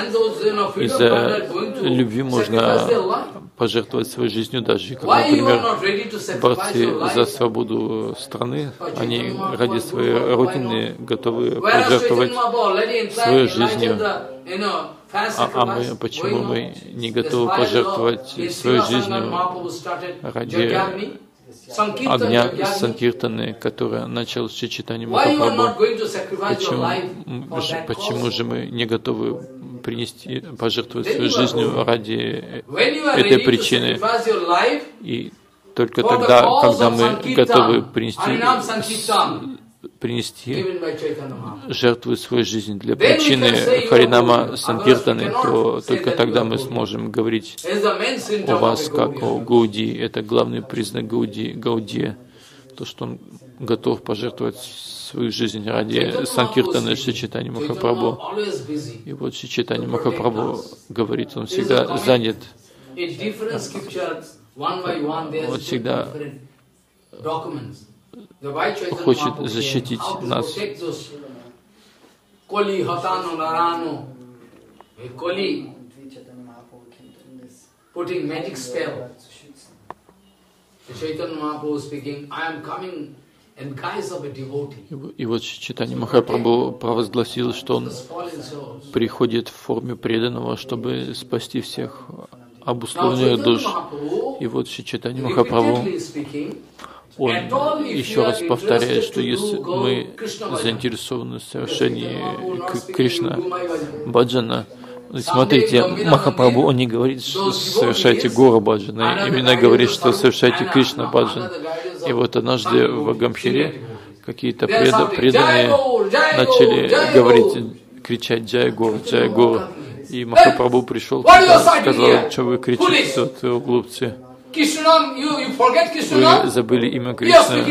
Из-за любви можно пожертвовать своей жизнью даже, как, например, борцы за свободу страны, они ради своей родины готовы пожертвовать своей жизнью. А, а мы, почему мы не готовы пожертвовать своей жизнью ради огня Санкиртаны, который начал с читания Махапрабху. Почему, почему же мы не готовы принести, пожертвовать свою жизнью ради этой причины? И только тогда, когда мы готовы принести принести жертву свою жизнь для причины Харинама Санкиртаны, то только тогда мы сможем говорить о вас как о Гауди. Это главный признак Гауди, Гауди, то, что он готов пожертвовать свою жизнь ради Санкиртаны Шичитани Махапрабху. И вот Шичитани Махапрабху говорит, он всегда занят. Вот всегда хочет защитить нас. putting magic spell. Chaitanya Mahaprabhu speaking, I am coming in guise of a devotee. И вот Читание Махапрабху провозгласил, что он приходит в форме преданного, чтобы спасти всех обусловленных душ. И вот Читание Махапрабху он еще раз повторяет, что если мы заинтересованы в совершении Кришна Баджана, Смотрите, Махапрабху, он не говорит, что совершайте Гора Баджана, именно говорит, что совершайте Кришна Баджан. И вот однажды в Гамхире какие-то преданные начали говорить, кричать Джай Гор, Джай Гор. И Махапрабху пришел, сказал, что вы кричите тут, глупцы. Вы забыли имя Кришны.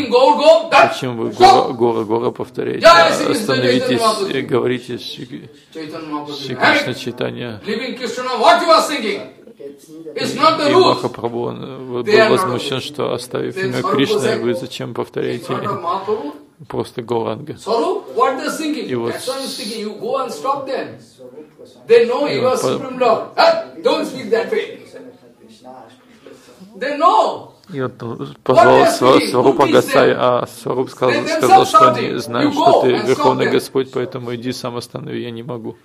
Почему вы Гора, Гора, Гора повторяете? Остановитесь и говорите Шри Кришна читания. И Махапрабху был возмущен, что оставив имя Кришны, вы зачем повторяете просто Гауранга. Swarup, what they're thinking? И вот И он позвал Сварупа Гасай, а Сваруп сказал, сказал, что они знают, что ты Верховный Господь, поэтому иди сам останови, я не могу.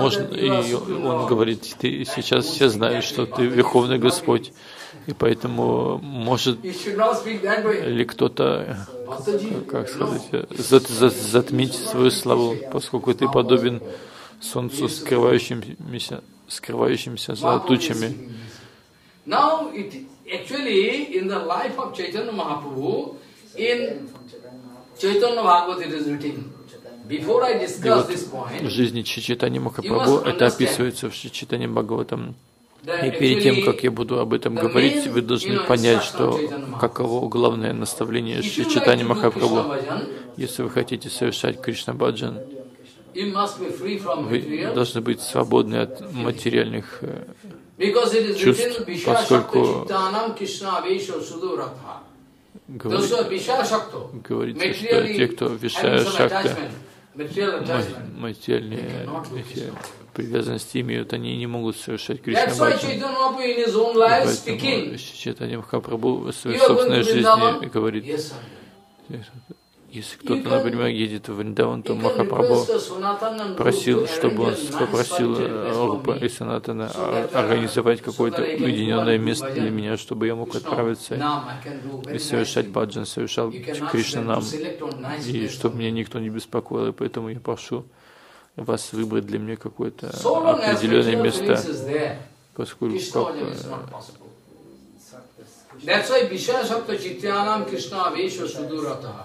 Можно, и он говорит, ты сейчас все знают, что ты Верховный Господь, и поэтому может ли кто-то, как сказать, зат, зат, затмить свою славу, поскольку ты подобен солнцу, скрывающимся, скрывающимся за тучами. Chaitanya Bhagavad it is written, и вот в жизни Чичитани Махапрабху это описывается в Чичитани Бхагаватам. И перед тем, как я буду об этом говорить, вы должны понять, что каково главное наставление Чичитани Махапрабху. Если вы хотите совершать Кришна Баджан, вы должны быть свободны от материальных э, чувств, поскольку говорится, что те, кто Вишая Шакта, материальные привязанности имеют, они не могут совершать Кришна. Поэтому Чайтанья Махапрабху в своей собственной жизни говорит, если кто-то, например, едет в Вриндаван, то Махапрабху просил, чтобы он попросил Рупа и Санатана организовать какое-то уединенное место для меня, чтобы я мог отправиться и совершать баджан, совершал Кришна нам, и чтобы меня никто не беспокоил, и поэтому я прошу вас выбрать для меня какое-то определенное место, поскольку как, That's why Vishaya Sakta Chityanam Krishna Avesha Sudurataha.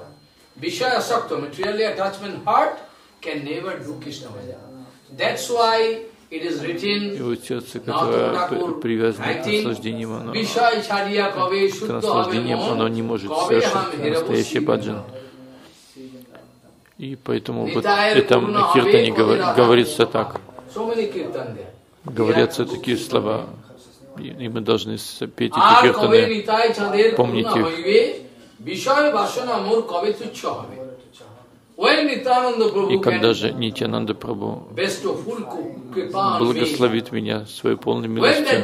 Vishaya Sakta, materially attachment heart, can never do Krishna Bhajan. That's why it is written, Его сердце, которое привязано к наслаждениям, оно, к наслаждениям, оно не может совершить настоящий баджан. И поэтому вот этом киртане говорится так. Говорятся такие слова. И мы должны петь эти киртаны, помнить их. И когда же Нитянанда Прабhu благословит меня своей полной милостью,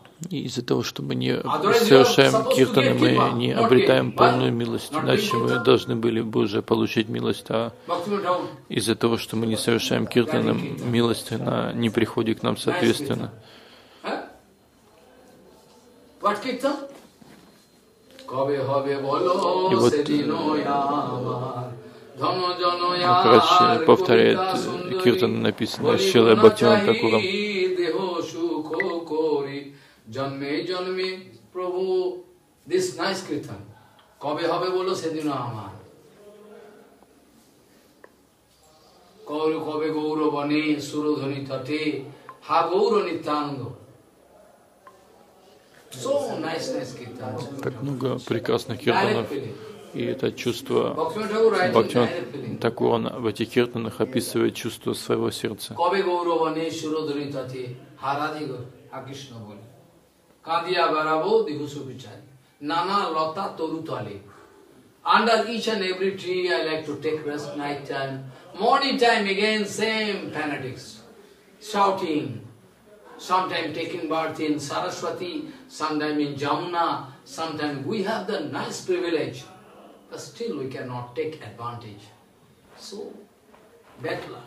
Из-за того, что мы не совершаем киртаны, мы не обретаем полную милость. Иначе мы должны были бы уже получить милость, а из-за того, что мы не совершаем киртаны, милость она не приходит к нам соответственно. И вот, ну, короче, повторяет киртан написано Шилай Бхактиван Такуром. জন্মে জন্মে প্রভু this nice কীর্তন কবে হবে বলো সেদিন আমার কৌর কবে গৌরবনে সুরধ্বনি তটে হা গৌর নিত্যানন্দ Так много прекрасных киртанов. И это чувство Бхактиван Такуран в этих киртанах описывает чувство своего сердца. Under each and every tree I like to take rest night time. Morning time again same fanatics. Shouting, sometime taking birth in Saraswati, sometime in Jamuna, sometime we have the nice privilege, but still we cannot take advantage. So, better.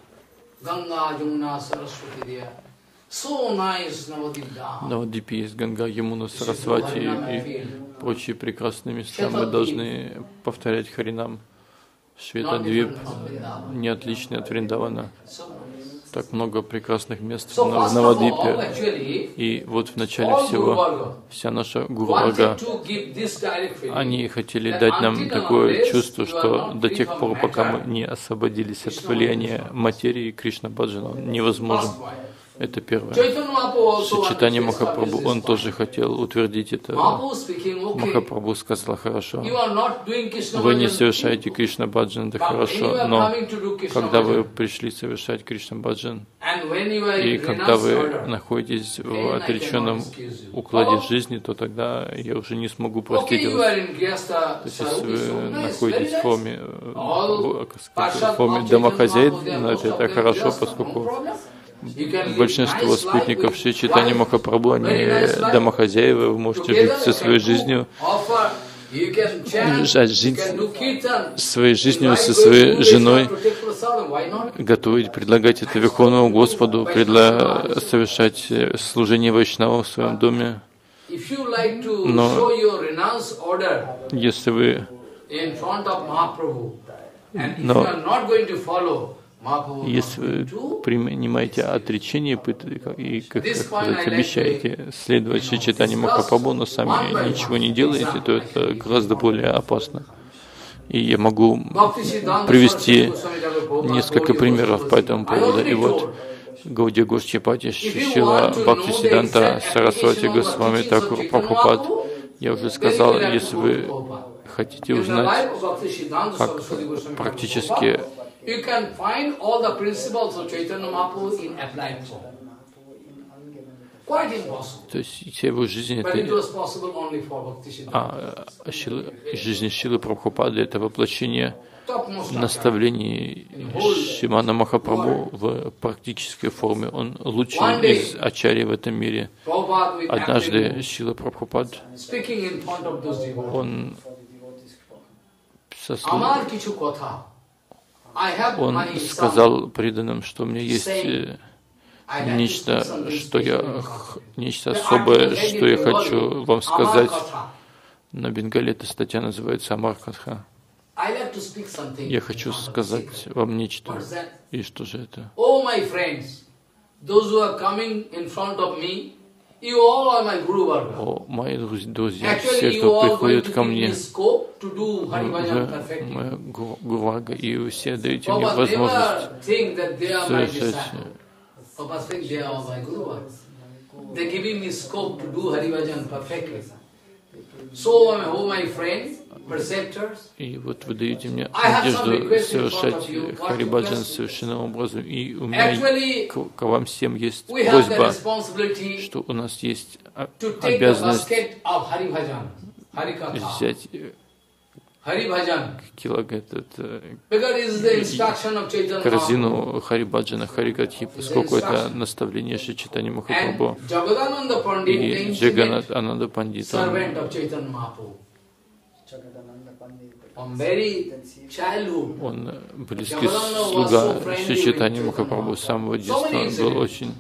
Ganga, Jamuna, Saraswati there. Навадипе есть Ганга, Ямуна, Сарасвати и прочие прекрасные места. Мы должны повторять Харинам. Шветадвип не отличный от Вриндавана. так много прекрасных мест в Навадвипе. И вот в начале всего вся наша Гурвага, они хотели дать нам такое чувство, что до тех пор, пока мы не освободились от влияния материи, Кришна Баджана невозможен. Это первое. Читание Махапрабху, он тоже хотел утвердить это. Махапрабху сказал, хорошо, вы не совершаете Кришна Баджан, это хорошо, но когда вы пришли совершать Кришна Баджан, и когда вы находитесь в отреченном укладе жизни, то тогда я уже не смогу простить вас. То есть, если вы находитесь в форме, в форме домохозяина, это, это хорошо, поскольку большинство спутников Шри Читани Махапрабху, они домохозяева, вы можете жить со своей жизнью, жить своей жизнью со своей женой, готовить, предлагать это Верховному Господу, предла... совершать служение Вайшнава в своем доме. Но если вы но если вы принимаете отречение и, как сказать, обещаете следовать читанию Махапрабху, но сами ничего не делаете, то это гораздо более опасно. И я могу привести несколько примеров по этому поводу. И вот Гауди Гошчипати Шила Бхакти Сиданта Сарасвати Госвами Такур Прабхупад. Я уже сказал, если вы хотите узнать, как практически you can find all the principles of Chaitanya Mahaprabhu in applied form. То есть вся его жизнь это а, шила, жизнь Шилы Прабхупады это воплощение наставлений Шимана Махапрабху в практической форме. Он лучший из ачари в этом мире. Однажды Шила Прабхупад, он сослужил он сказал преданным, что у меня есть э, нечто, что я, нечто особое, что я хочу вам сказать. На Бенгале эта статья называется Амаркатха. Я хочу сказать вам нечто. И что же это? О, мои друзья, все, кто приходит ко мне. моя Гурвага, и все даете мне возможность совершать They're giving me scope to do Harivajan perfectly. So, oh my friends, и вот вы даете мне надежду совершать Харибаджан совершенным образом. И у меня к, к вам всем есть просьба, что у нас есть обязанность взять килограмм, это, корзину Харибаджана, Харикатхи, поскольку это наставление Шри Читани Махапрабху и Джаганат Ананда Пандит, он он близкий слуга Шри Чайтани Махапрабху с самого детства. Он был очень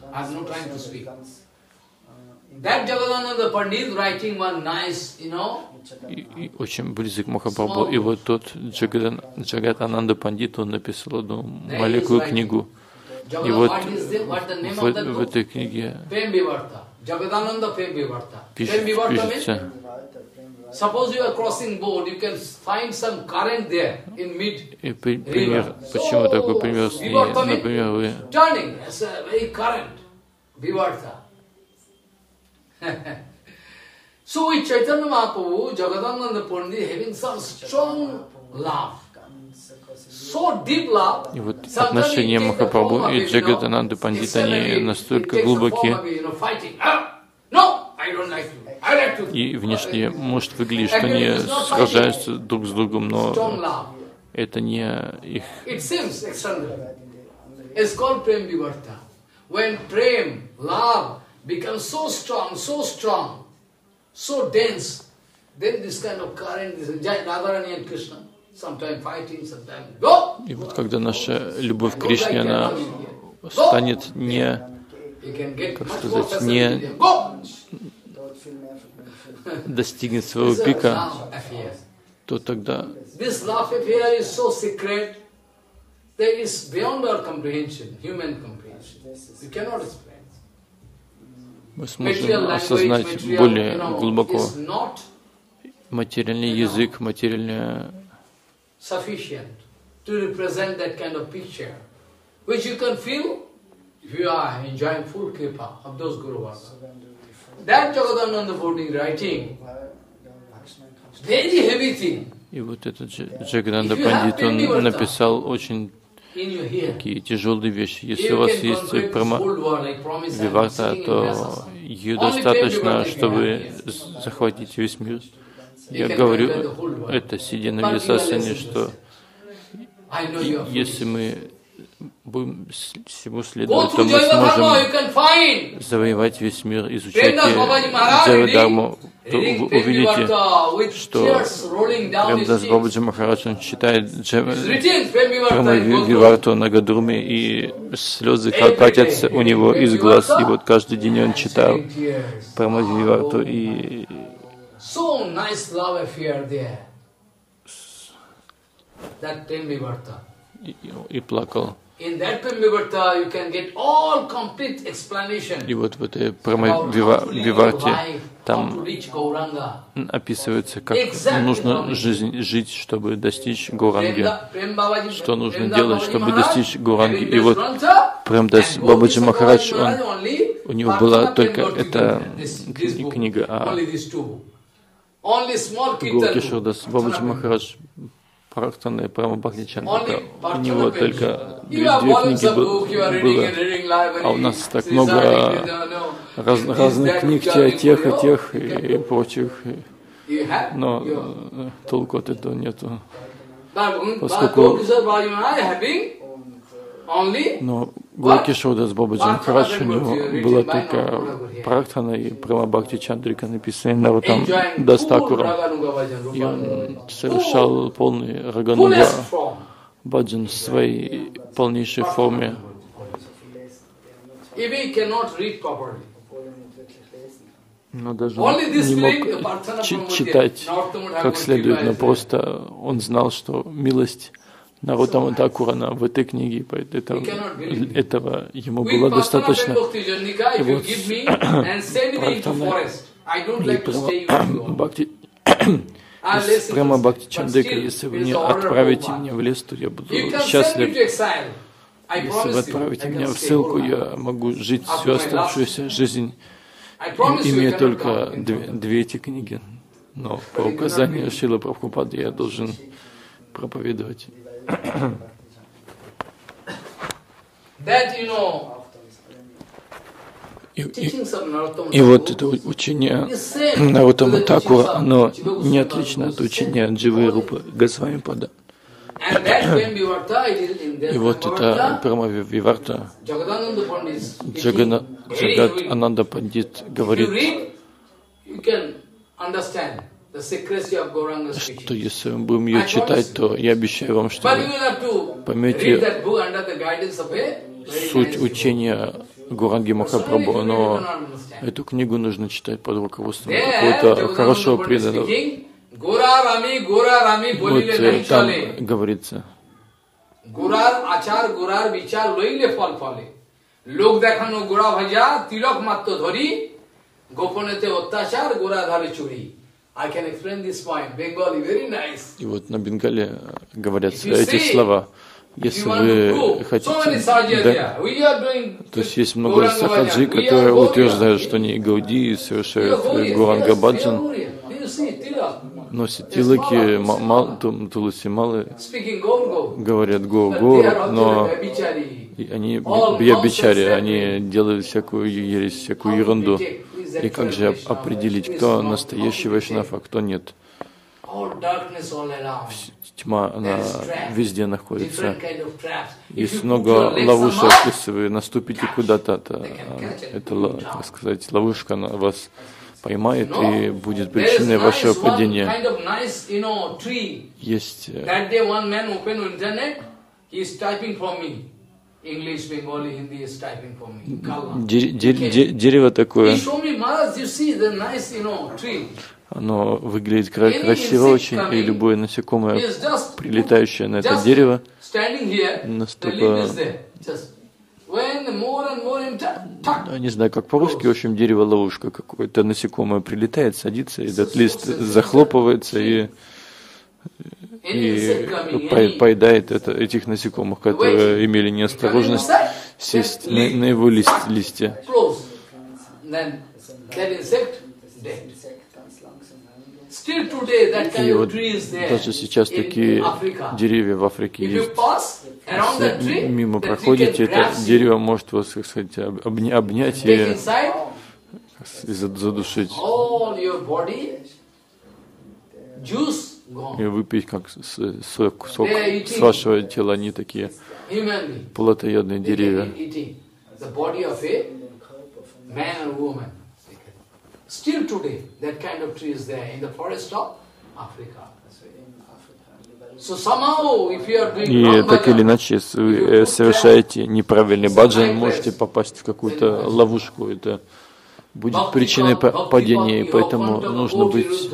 и, и очень близок Махапрабху. И вот тот Джагадан, Джагат Ананда Пандит, он написал одну маленькую книгу. И вот в, в этой книге пишет, пишется И пример, почему такой пример с ней, например, вы... So with Chaitanya Mahaprabhu, Jagadananda Pandit having some strong love. И вот отношения Махапрабху и Джагадананды Пандит, они настолько глубокие, и внешне может выглядеть, что они сражаются друг с другом, но это не их. И вот когда наша любовь к Кришне, она станет не, как сказать, не достигнет своего пика, то тогда. Мы сможем осознать более глубоко материальный язык, материальная sufficient to represent that kind of picture, which you can feel if you are enjoying full kripa of those Guru Varga. That Jagadananda Bodhi writing, very heavy thing. И вот этот Джагананда Пандит, он написал очень такие тяжелые вещи. Если у вас есть прама Виварта, то ее достаточно, чтобы захватить весь мир. Я говорю это, сидя на Висасане, что если мы будем всему следовать, то мы сможем завоевать весь мир, изучать вы увидите, что Рамдас Бабаджи Махарадж, он читает Виварту на Гадруме, и слезы катятся у него из глаз, и вот каждый день он читал Виварту, и. И, и плакал. In that Tembivarta you can get all complete explanation. И вот в этой Прамавиварте там описывается, как нужно жизнь, жить, чтобы достичь Гуранги, что нужно делать, чтобы достичь Гуранги. И вот Премдас Бабаджи Махарадж, он, у него была только эта книга о Гуркишурдас Бабаджи Махарадж Практана и Прама Бхактичандра. У него только две, две книги было, а у нас так много раз, разных книг тех и тех и прочих. Но толку от этого нету. Поскольку но Гуркишода с Бабаджи Махарадж, у него была только Практхана и Прамабхакти Чандрика, написанные Нарутам Дастакуром. И он совершал полный Рагануга Баджан в своей полнейшей форме. Но даже не мог читать как следует, но просто он знал, что милость Нарутама Такурана в этой книге, поэтому этого ему было достаточно. И вот Бхакти Прямо Бхакти Чандека, если вы не отправите меня в лес, то я буду счастлив. Если вы отправите меня в ссылку, я могу жить всю оставшуюся жизнь, имея только две, две эти книги. Но по указанию Шила Прабхупады я должен проповедовать. И, и, и вот это учение Нарутама Такура, оно не отлично от учения Дживы Рупы Госвами Пада. И вот это Прамави Виварта, Джагат Ананда Пандит говорит, что если мы будем ее читать, то я обещаю вам, что вы поймете суть учения Гуранги Махапрабху, но эту книгу нужно читать под руководством какого-то хорошего преданного. Вот э, там говорится. গুড়ার আচার গুড়ার বিচার লইলে ফল ফলে লোক দেখানো গোড়া ভাজা তিলক মাত্র ধরি গোপনেতে অত্যাচার গোড়া ধরে চুরি I can explain this point. Bengali, very nice. И вот на Бенгале говорят эти слова. Если вы хотите, да, то есть есть много сахаджи, которые утверждают, что они гауди совершают Гуранга Баджан, носят тилаки, тулуси малы, говорят го-го, но они биобичари, они делают всякую ересь, всякую ерунду. И как же определить, кто настоящий вайшнав, а кто нет? Тьма, она везде находится. Есть много ловушек, если вы наступите куда-то, то это, так сказать, ловушка на вас поймает и будет причиной вашего падения. Есть Дерево такое. Оно выглядит красиво очень, и любое насекомое, прилетающее на это дерево, настолько Не знаю, как по-русски, в общем, дерево-ловушка какое-то, насекомое прилетает, садится, и этот лист захлопывается и, и поедает это, этих насекомых, которые имели неосторожность сесть на, на его лист, листья. И вот даже сейчас такие деревья в Африке есть. Если мимо проходите, это дерево может вас, как сказать, обнять и задушить. И выпить как сок, сок с вашего тела, они такие плотоядные деревья. Still today, that kind of tree is there in the forest of Africa. И так или иначе, если вы э, совершаете неправильный баджан, можете попасть в какую-то ловушку. Это будет причиной падения, и поэтому нужно быть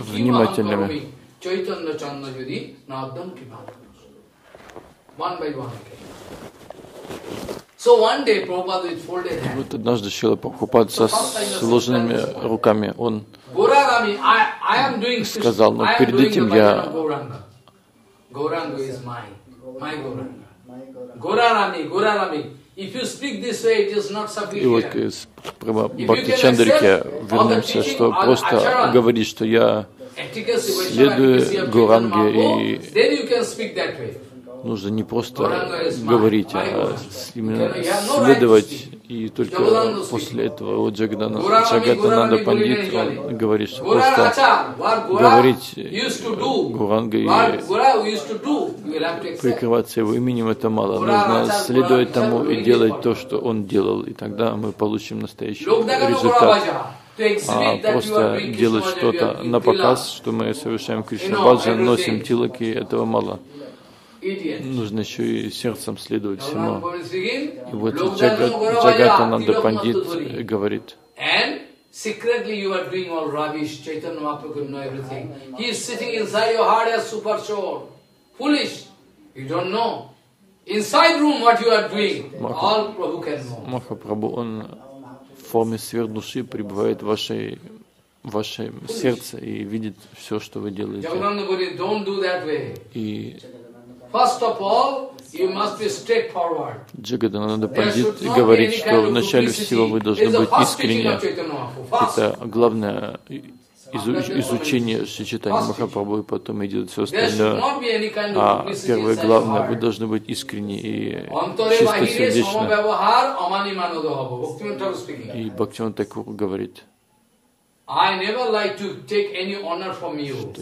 внимательными. Вот однажды Шила Прабхупад со сложенными руками, он сказал, но перед этим я и вот из Бхакти Чандрики вернемся, что просто говорит, что я следую Гуранге и нужно не просто говорить, а именно следовать. И только после этого вот Джагадана, Джагатананда Пандит, он говорит, что просто говорить Гуранга и прикрываться его именем это мало. Нужно следовать тому и делать то, что он делал, и тогда мы получим настоящий результат. А просто делать что-то на показ, что мы совершаем Кришна Баджан, носим тилаки, этого мало нужно еще и сердцем следовать всему. И вот Джагат, Джагатананда Пандит говорит, Secretly you are doing all rubbish, Chaitanya Mahaprabhu know everything. He is sitting inside your heart as super soul. Foolish. You don't know. Inside room what you are doing, all Prabhu can know. Махапрабху, он в форме сверхдуши пребывает в вашей в вашем сердце и видит все, что вы делаете. И Джагадананда Пандит говорит, что вначале всего вы должны быть искренне. Это главное изучение Шичитани Махапрабху, и потом идет все остальное. А первое главное, вы должны быть искренни и чистосердечны. И Бхактиван Такур говорит, что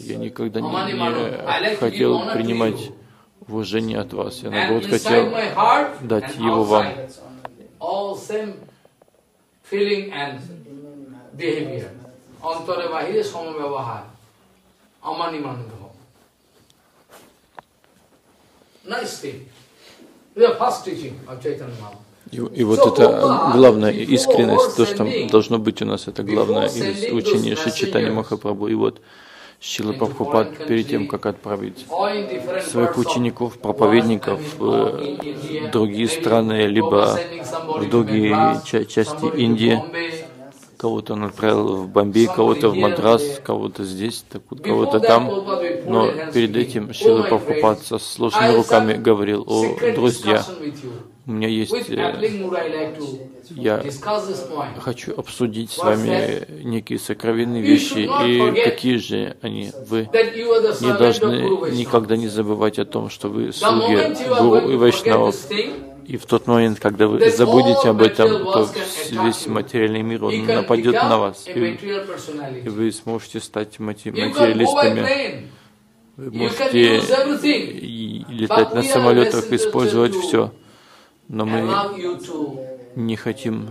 я никогда не, не хотел принимать уважение от вас. Я, наоборот, хотел дать его вам. И, и вот это главная искренность, то, что должно быть у нас, это главное из учения Шичитани Махапрабху. И вот Шила Прабхупад перед тем, как отправить своих учеников, проповедников в другие страны, либо в другие части Индии, кого-то он отправил в Бомбей, кого-то в Мадрас, кого-то здесь, кого-то там. Но перед этим Шила Прабхупад со сложными руками говорил, о, друзья, у меня есть... Э, я хочу обсудить с вами некие сокровенные вещи, и какие же они. Вы не должны никогда не забывать о том, что вы слуги Гуру и Вайшнавов. И в тот момент, когда вы забудете об этом, то весь материальный мир, он нападет на вас, и, и вы сможете стать материалистами. Вы можете летать на самолетах, использовать все но мы не хотим,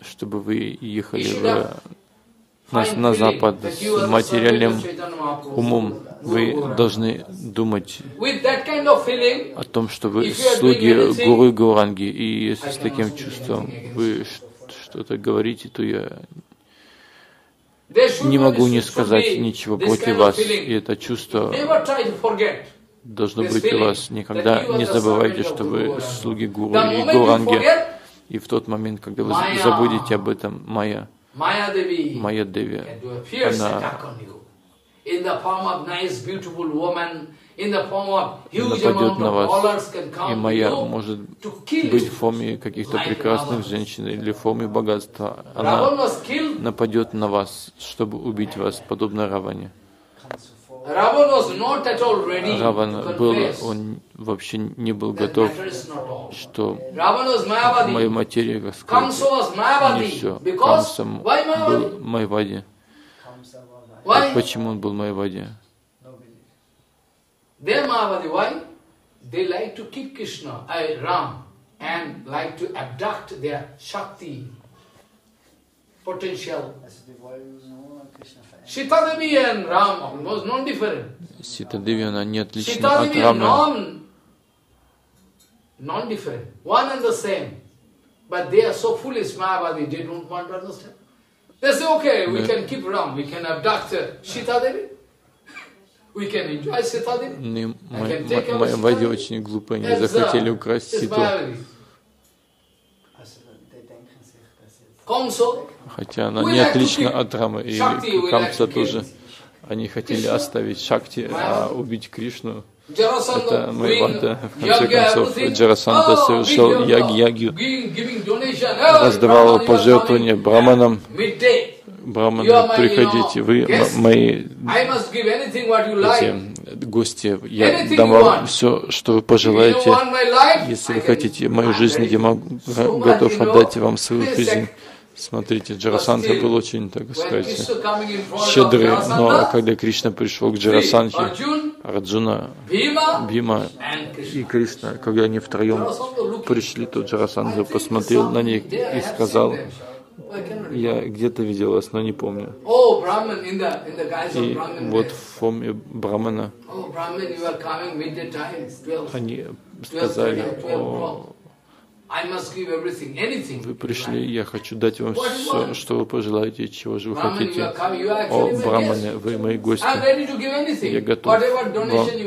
чтобы вы ехали в, на, на Запад с материальным умом. Вы должны думать о том, что вы слуги Гуру и Гуранги, и если с таким чувством вы что-то говорите, то я не могу не сказать ничего против вас. И это чувство должно быть у вас. Никогда не забывайте, что вы слуги Гуру и Гуранги. И в тот момент, когда вы забудете об этом, Майя, Майя Деви, она нападет на вас, и моя может быть в форме каких-то прекрасных женщин или в форме богатства. Она нападет на вас, чтобы убить вас, подобно Раване. Раван был, он вообще не был готов, что моя материя раскрыта. Не все. Камса был Майвади. Почему он был Майвади? They are Mahavadi. Why? They like to keep Krishna, I, Ram, and like to abduct their Shakti, potential. Sita Devi and Ram almost non-different. Sita Devi, она не отлична от Рама. Non-different, one and the same. But they are so foolish, Mahavadi, they don't want to understand. They say, okay, we can keep Ram, we can abduct Sita Devi. Майавади очень глупые, они захотели украсть Ситу. Хотя она не отлична от Рамы, и Камса тоже. Они хотели оставить Шакти, а убить Кришну. Это Майвада, в конце концов, Джарасанда oh, совершил яги-ягью, раздавал пожертвования браманам, Браманы, приходите, вы мои эти гости, я дам вам все, что вы пожелаете. Если вы хотите мою жизнь, я могу, готов отдать вам свою жизнь. Смотрите, Джарасанха был очень, так сказать, щедрый, но когда Кришна пришел к Джарасанхе, Арджуна, Бима и Кришна, когда они втроем пришли, то Джарасанха посмотрел на них и сказал, я где-то видел вас, но не помню. И вот в форме Брамана они сказали, о, вы пришли, я хочу дать вам все, что вы пожелаете, чего же вы хотите. О, Брамане, вы мои гости. Я готов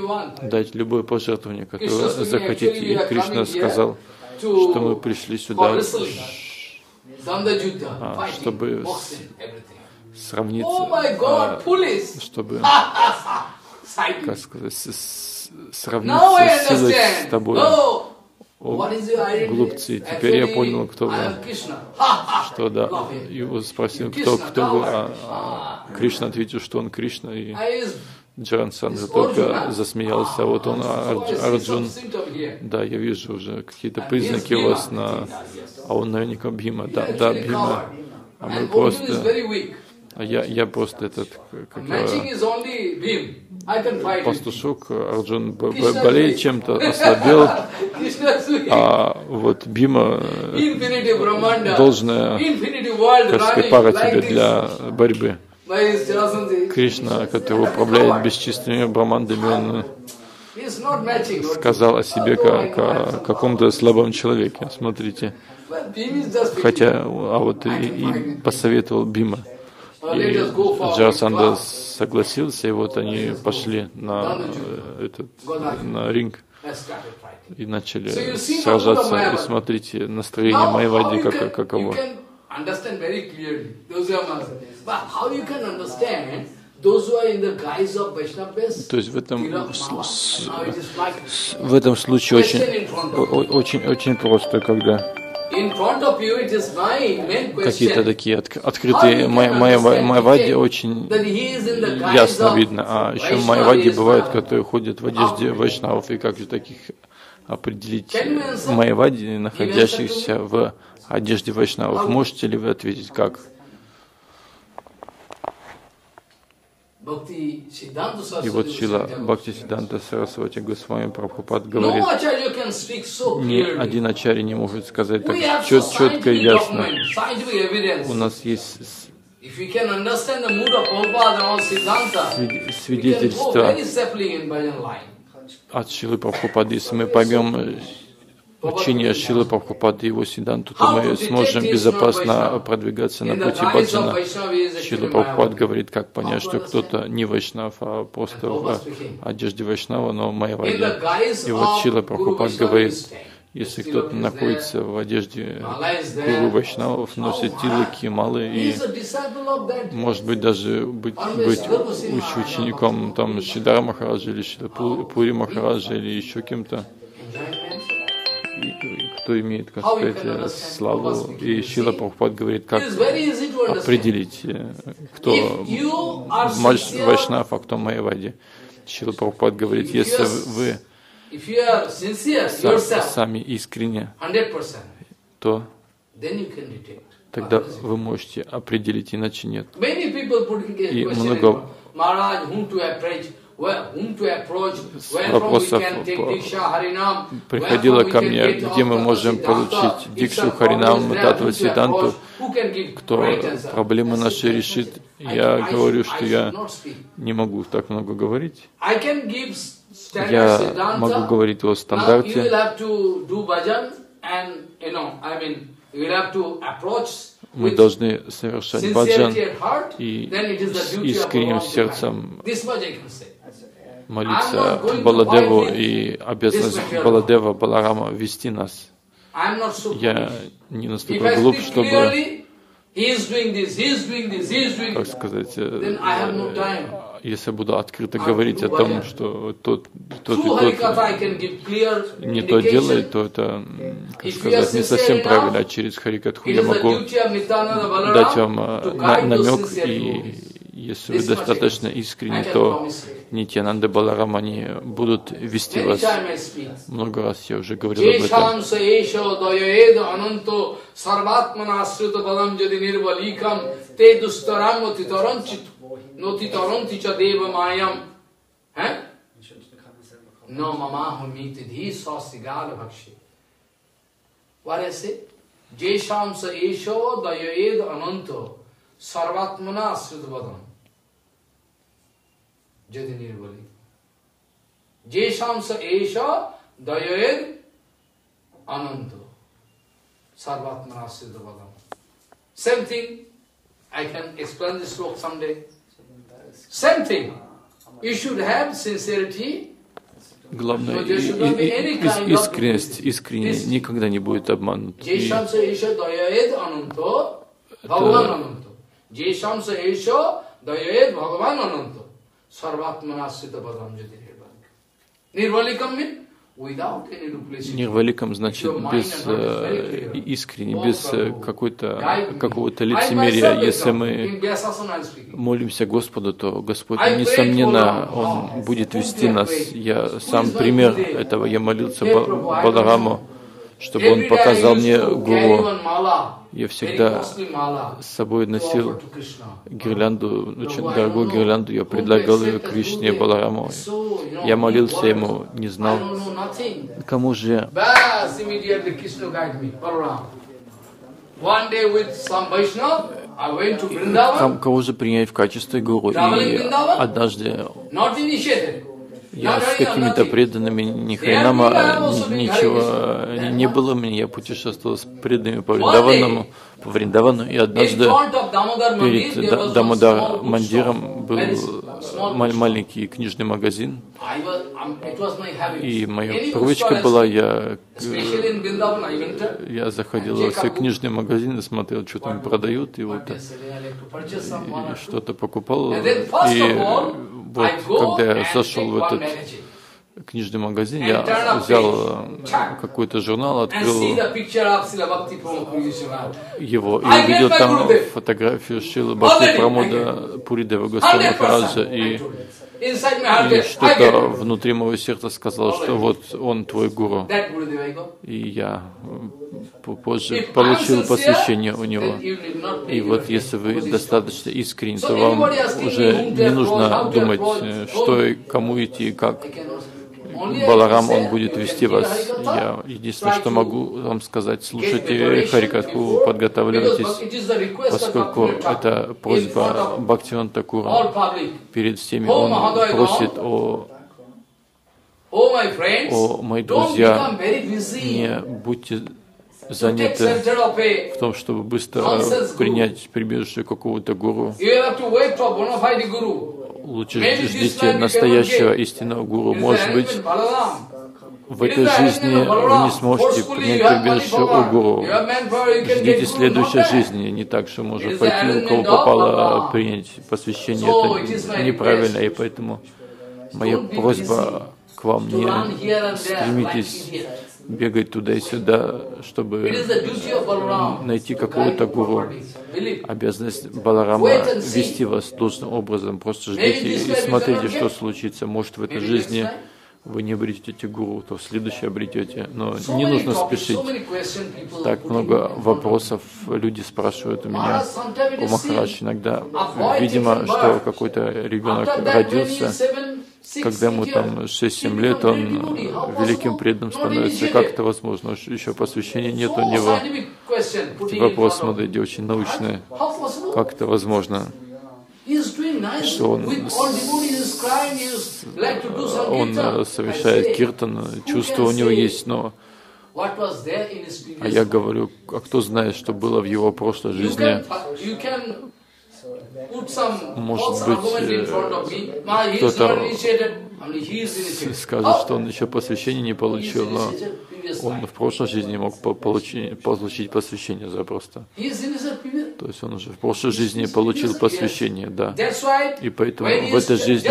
вам дать любое пожертвование, которое вы захотите. И Кришна сказал, что мы пришли сюда а, чтобы сравниться, а, чтобы, как сказать, сравниться с силой с тобой. О, глупцы, теперь я понял, кто вы. Что да, его спросил, кто, кто вы, а, а Кришна ответил, что он Кришна, и Джаран Сандра только засмеялся, а вот он, Арджун, да, я вижу уже какие-то признаки у вас на а он наверняка Бхима. Да, да, Бхима. А мы просто... А я, я просто этот, как пастушок, Арджун болеет чем-то, ослабел, а вот Бима должная, как сказать, пара тебе для борьбы. Кришна, который управляет бесчисленными брамандами, он сказал о себе как о каком-то слабом человеке. Смотрите. Хотя, а вот и, и посоветовал Бима. И Джарасанда согласился, и вот они пошли на, э, этот, на ринг и начали сражаться. И смотрите, настроение Майвади как, каково. То есть в этом, в этом случае очень, очень, очень просто, когда какие-то такие от, открытые майвади очень ясно видно. А еще майвади бывают, которые ходят в одежде вайшнавов. И как же таких определить майвади, находящихся в одежде вайшнавов? Можете ли вы ответить, как? И вот Шила Бхакти Сиданта Сарасвати Госвами Прабхупад говорит, ни один ачари не может сказать так чет, четко и ясно. У нас есть свидетельство от Шилы Прабхупады. Если мы поймем учения Шилы Прабхупады и его Сиданту, то мы сможем безопасно продвигаться на пути Баджана. Шила Прабхупад говорит, как понять, что кто-то не Вайшнав, а просто в одежде Вайшнава, но в Майяваде. И вот Шила Прабхупад говорит, если кто-то находится в одежде Гуру Вайшнавов, носит тилаки, малы и может быть даже быть, быть учеником там Шидара Махараджа или Пури Махараджа или еще кем-то, кто имеет, как сказать, славу. И Шила Прабхупад говорит, как определить, э, кто Вайшнав, а кто Майявади. Шила Прабхупад говорит, если вы сами искренне, то тогда вы можете определить, иначе нет. И много вопросов приходило ко мне, где мы можем получить Дикшу Харинам, Татва Сиданту, кто проблемы наши решит. Я говорю, что я не могу так много говорить. Я могу говорить о стандарте. Мы должны совершать баджан и с искренним сердцем молиться Баладеву и обязанность Баладева Баларама вести нас. Я не настолько глуп, чтобы как сказать, э, если буду открыто говорить о том, что тот, тот и тот не то делает, то это, как сказать, не совсем правильно. А через Харикатху я могу дать вам э, намек и если вы достаточно искренне, то Нитянанда Баларам, они будут вести вас. Много раз я уже говорил об этом. No mamaho mitidhi sasigala bhakshi. What I say? Jesham sa esho dayayed ananto sarvatmana asridvadam. যদি নির্বলি যে শাংস এস দয়ের অনন্ত সর্বাত্মা আশ্রিত বলম same thing I can explain this book someday. Same thing. You should have sincerity. Главное, искренность, искренне никогда не будет обманут. Это... Нирваликам значит без э, искренне, без э, какой-то какого-то лицемерия. Если мы молимся Господу, то Господь, несомненно, Он будет вести нас. Я сам пример этого. Я молился Балараму, чтобы он показал мне Гуру. Я всегда с собой носил гирлянду, очень дорогую гирлянду, я предлагал ее Кришне Балараму. Я молился ему, не знал, кому же кого же принять в качестве гуру. И однажды я с какими-то преданными ни хрена ничего не было мне. Я путешествовал с преданными по Вриндавану, по Вриндавану, и однажды перед Дамодар Мандиром был маленький книжный магазин, и моя привычка была, я, я заходил во все книжные магазины, смотрел, что там продают, и вот что-то покупал, и вот когда я зашел в этот книжный магазин, я взял э, какой-то журнал, открыл его и увидел там фотографию Шилы Бхакти Прамода Пуридева Госвами Махараджа и и что-то внутри моего сердца сказало, что вот он твой гуру. И я позже получил посвящение у него. И вот если вы достаточно искренне, то вам уже не нужно думать, э, что и кому идти и как. Баларам, он будет вести вас. Я единственное, что могу вам сказать, слушайте Харикатху, подготавливайтесь, поскольку это просьба Бхактиван Такура перед всеми. Он просит о О, мои друзья, не будьте заняты в том, чтобы быстро принять прибежище какого-то гуру. Лучше ждите настоящего истинного гуру. Может быть, в этой жизни вы не сможете принять прибежище у Гуру. Ждите следующей жизни. Не так, что можно пойти, у кого попало принять посвящение. Это неправильно, и поэтому моя просьба к вам не стремитесь бегать туда и сюда, чтобы найти какого-то гуру. Обязанность Баларама вести вас должным образом. Просто ждите и смотрите, что случится. Может, в этой жизни вы не обретете гуру, то в следующий обретете. Но не нужно спешить. Так много вопросов люди спрашивают у меня. У Махарадж иногда, видимо, что какой-то ребенок родился, когда ему там 6-7 лет, он великим преданным становится. Как это возможно? Еще посвящения нет у него. Эти вопросы, смотрите, очень научные. Как это возможно? Что он, он э, совершает киртан, чувство у него есть, но а я говорю, а кто знает, что было в его прошлой жизни? Может быть, э, кто-то скажет, что он еще посвящение не получил, но он в прошлой жизни мог получить, получить посвящение запросто. То есть он уже в прошлой жизни получил посвящение, да. И поэтому в этой жизни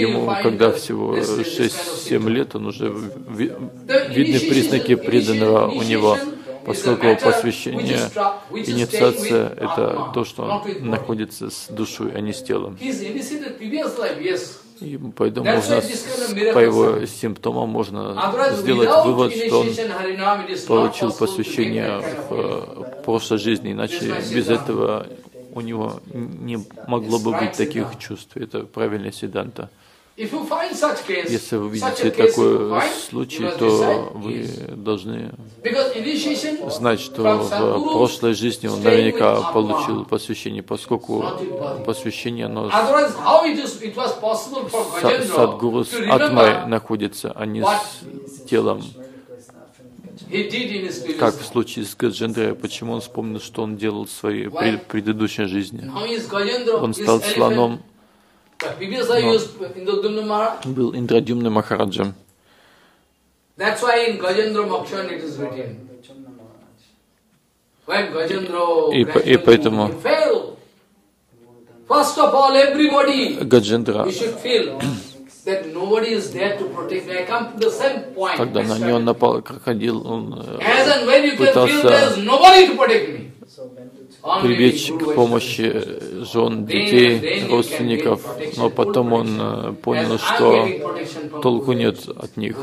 ему, когда всего 6-7 лет, он уже видны признаки преданного у него, поскольку посвящение, инициация — это то, что находится с душой, а не с телом. И поэтому можно, по его симптомам можно сделать вывод, что он получил посвящение в прошлой жизни, иначе без этого у него не могло бы быть таких чувств. Это правильная седанта. Если вы видите такой случай, то вы должны знать, что в прошлой жизни он наверняка получил посвящение, поскольку посвящение, оно садгуру с атмой находится, а не с телом. Как в случае с Гаджендрой, почему он вспомнил, что он делал в своей предыдущей жизни? Он стал слоном, но был Индрадюмна Махараджем. И, и поэтому Гаджендра, когда на него напал крокодил, он э, пытался привлечь к помощи жен, детей, родственников, но потом он э, понял, что толку нет от них.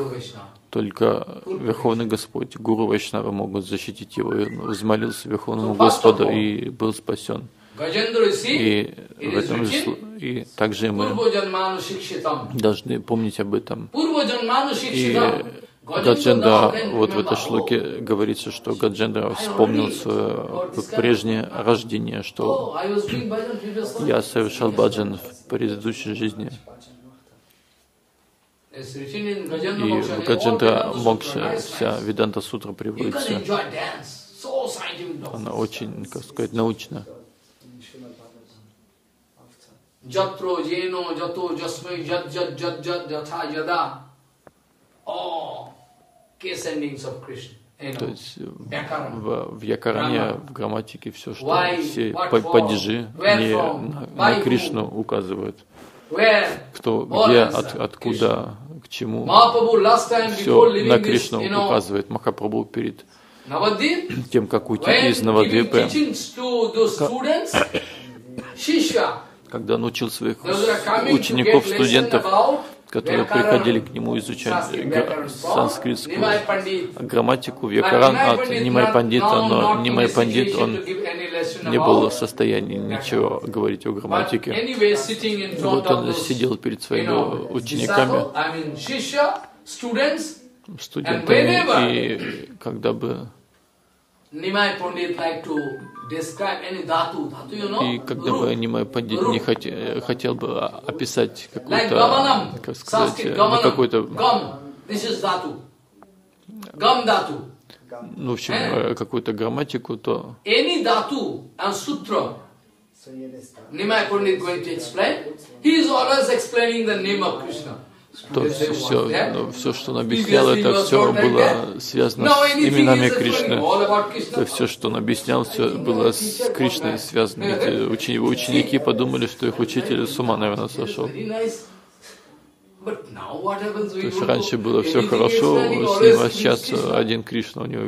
Только Верховный Господь, Гуру Вайшнава могут защитить его. И он взмолился Верховному Господу и был спасен. И в этом и также мы должны помнить об этом. И Гаджендра, вот в этой шлоке говорится, что Гаджендра вспомнил свое прежнее рождение, что я совершал баджан в предыдущей жизни. И в Гаджендра Мокша вся Веданта Сутра приводится. Она очень, как сказать, научна. Jatro jeno jato jasmai jat jat jat jat jatha yada. Oh, case endings of Krishna. То есть в, в Якаране, в грамматике все, что все падежи не на, на Кришну указывают. Кто, где, от, откуда, к чему. Все на Кришну указывает. Махапрабху перед тем, как уйти из Навадвипы, когда он учил своих учеников, студентов, которые приходили к нему изучать санскритскую грамматику, Вьякаран от Нимай Пандита, но Нимай Пандит, он не был в состоянии ничего говорить о грамматике. Вот он сидел перед своими учениками, студентами, и когда бы И когда бы Пандит не хотел, хотел бы описать какую-то, как сказать, ну, какой-то ну, в общем, э, какую-то грамматику, то Nimai Pandit going to explain, he is always explaining the name of Krishna. То все, ну, все, что он объяснял, это все было связано с именами Кришны. То все, что он объяснял, все было с Кришной связано. Эти учени, ученики подумали, что их учитель с ума, наверное, сошел. То есть раньше было все хорошо с ним, а сейчас один Кришна у него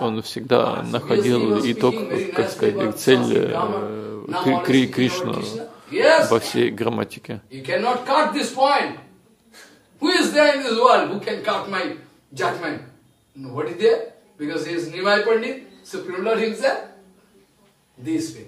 он всегда находил итог, как сказать, цель э, Кри Кришну во всей грамматике. Who is there in this world who can cut my judgment? Nobody there, because he is Nimai Pandit, Supreme Lord himself. This way.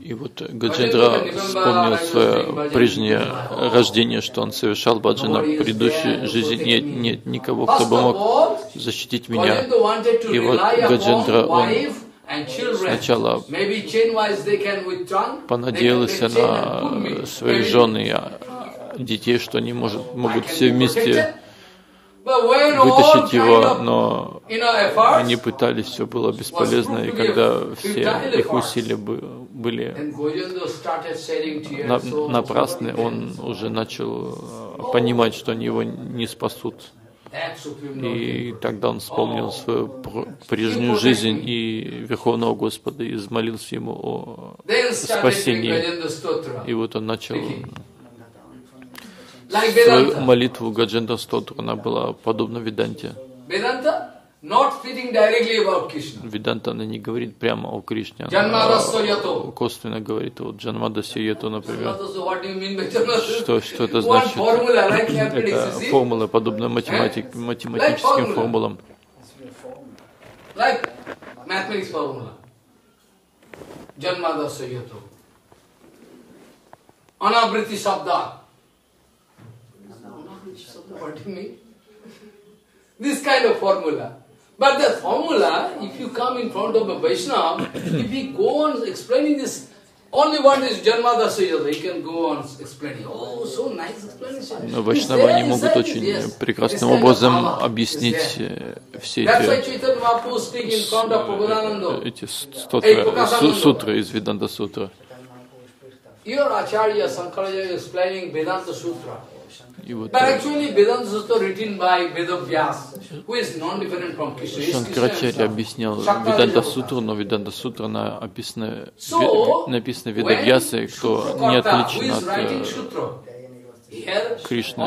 И вот Гаджендра вспомнил свое прежнее рождение, что он совершал баджана в предыдущей жизни. Нет, нет никого, кто бы мог защитить меня. И вот Гаджендра, он сначала понадеялся на своих жен и детей, что они может, могут все вместе вытащить его, но они пытались, все было бесполезно, и когда все их усилия были напрасны, он уже начал э, понимать, что они его не спасут. И тогда он вспомнил свою прежнюю жизнь и Верховного Господа и взмолился ему о спасении. И вот он начал Свою молитву Гадженда Стотра, она была подобна Веданте. Веданта, она не говорит прямо о Кришне, она косвенно говорит о Джанмадасе Йету, например. Что, что это значит? Это формула, подобная математик, математическим формулам. Janmadasya yato. Anabriti sabda. What do you mean? This kind of formula. But the formula, if you come in front of a Vaishnava, if he go on explaining this, only one is Janmada Sujata, he can go on explaining. Oh, so nice explanation. Но Вайшнавы, они могут очень прекрасным образом объяснить все эти, эти сутры, сутры из Веданта Сутры. Your Acharya Sankaracharya explaining Vedanta Sutra. Шанкарачарья объяснял Веданта Сутру, но Веданта Сутра описана, написана Ведавьясой, кто не отличен от э, Кришны.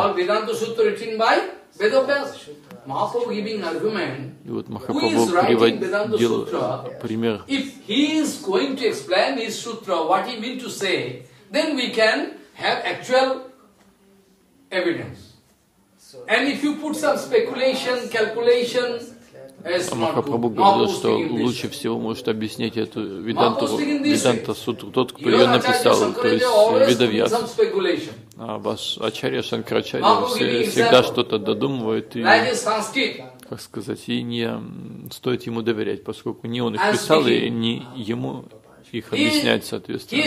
И вот Махапрабху приводил пример. Then we can have actual evidence. And if you put some speculation, calculation, Махапрабху говорил, что лучше всего может объяснить эту Веданту, Веданта Сутру тот, кто ее написал, то есть Ведавьяс. А ваш Ачарья Шанкрачарья всегда что-то додумывает и, как сказать, и не стоит ему доверять, поскольку не он их писал, и не ему их объяснять, соответственно.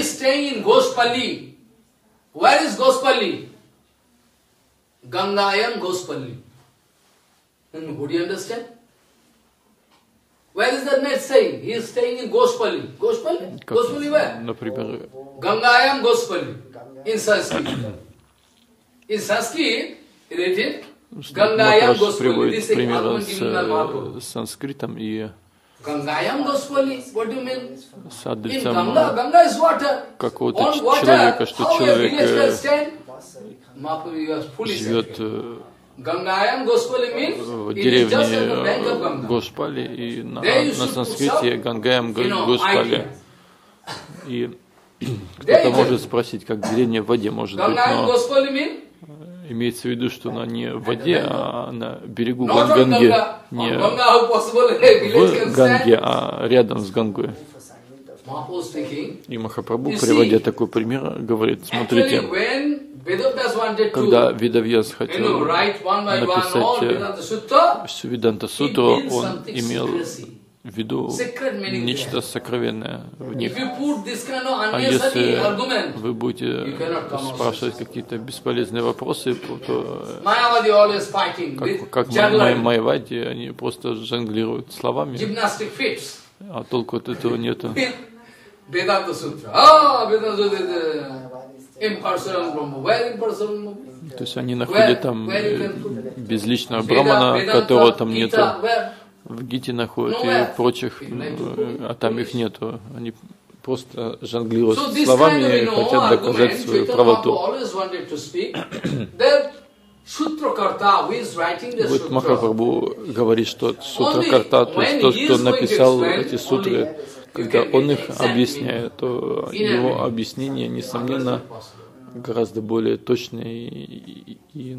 Gangayam Gospalli. And would you understand? Where is the next saying? He is staying in Gospalli. Gospalli? Gospalli where? Например, Gangayam Gospalli. In Sanskrit. In Sanskrit, written Gangayam Gospalli. This is примерно с санскритом и Gangayam Gospalli. What do you mean? с адресом какого-то человека, что человек живет э, в деревне Гошпали, и на, на санскрите Гангаям Гошпали. И кто-то может спросить, как деревня в воде может быть, но имеется в виду, что она не в воде, а на берегу Ганганги, не в Ганге, а рядом с Гангой. И Махапрабху, приводя такой пример, говорит, смотрите, Когда Ведавьяс хотел написать всю Веданта Сутру, он имел в виду нечто сокровенное в них. А если вы будете спрашивать какие-то бесполезные вопросы, то как, как Майвади, они просто жонглируют словами, а толку от этого нету. Vedanta Sutra. То есть они находят там безличного брамана, которого там нету. В Гите находят и прочих, а там их нету. Они просто жонглируют словами и хотят доказать свою правоту. Вот Махапрабху говорит, что Сутракарта, то есть тот, кто написал эти сутры, когда он их объясняет, то его объяснение, несомненно, гораздо более точное и, и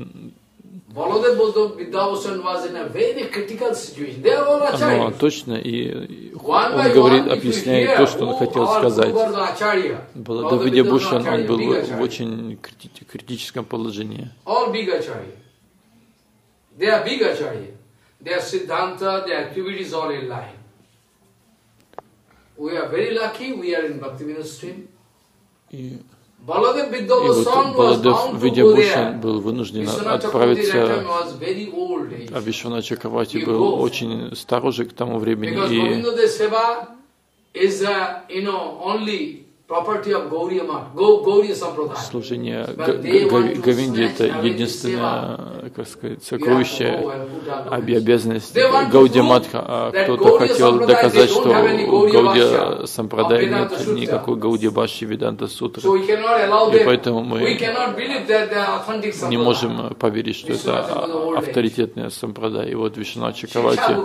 оно точно, и он говорит, объясняет то, что он хотел сказать. Баладев Видябушан, он был в очень критическом положении. They are big acharya. Their siddhanta, their activities all in line. We are very lucky, we are in Bhaktivinoda stream. И и вот Баладев Видябушан был вынужден отправиться, а Вишвана Чакравати был очень старожек к тому времени, и Служение Говинди – это единственное, как сказать, сокровище, обязанность Гаудия Матха. А кто-то хотел доказать, что у Гаудия Сампрадай нет никакой Гаудия Баши Виданта Сутры. И поэтому мы не можем поверить, что это авторитетная Сампрадай. И вот Вишна Чакравати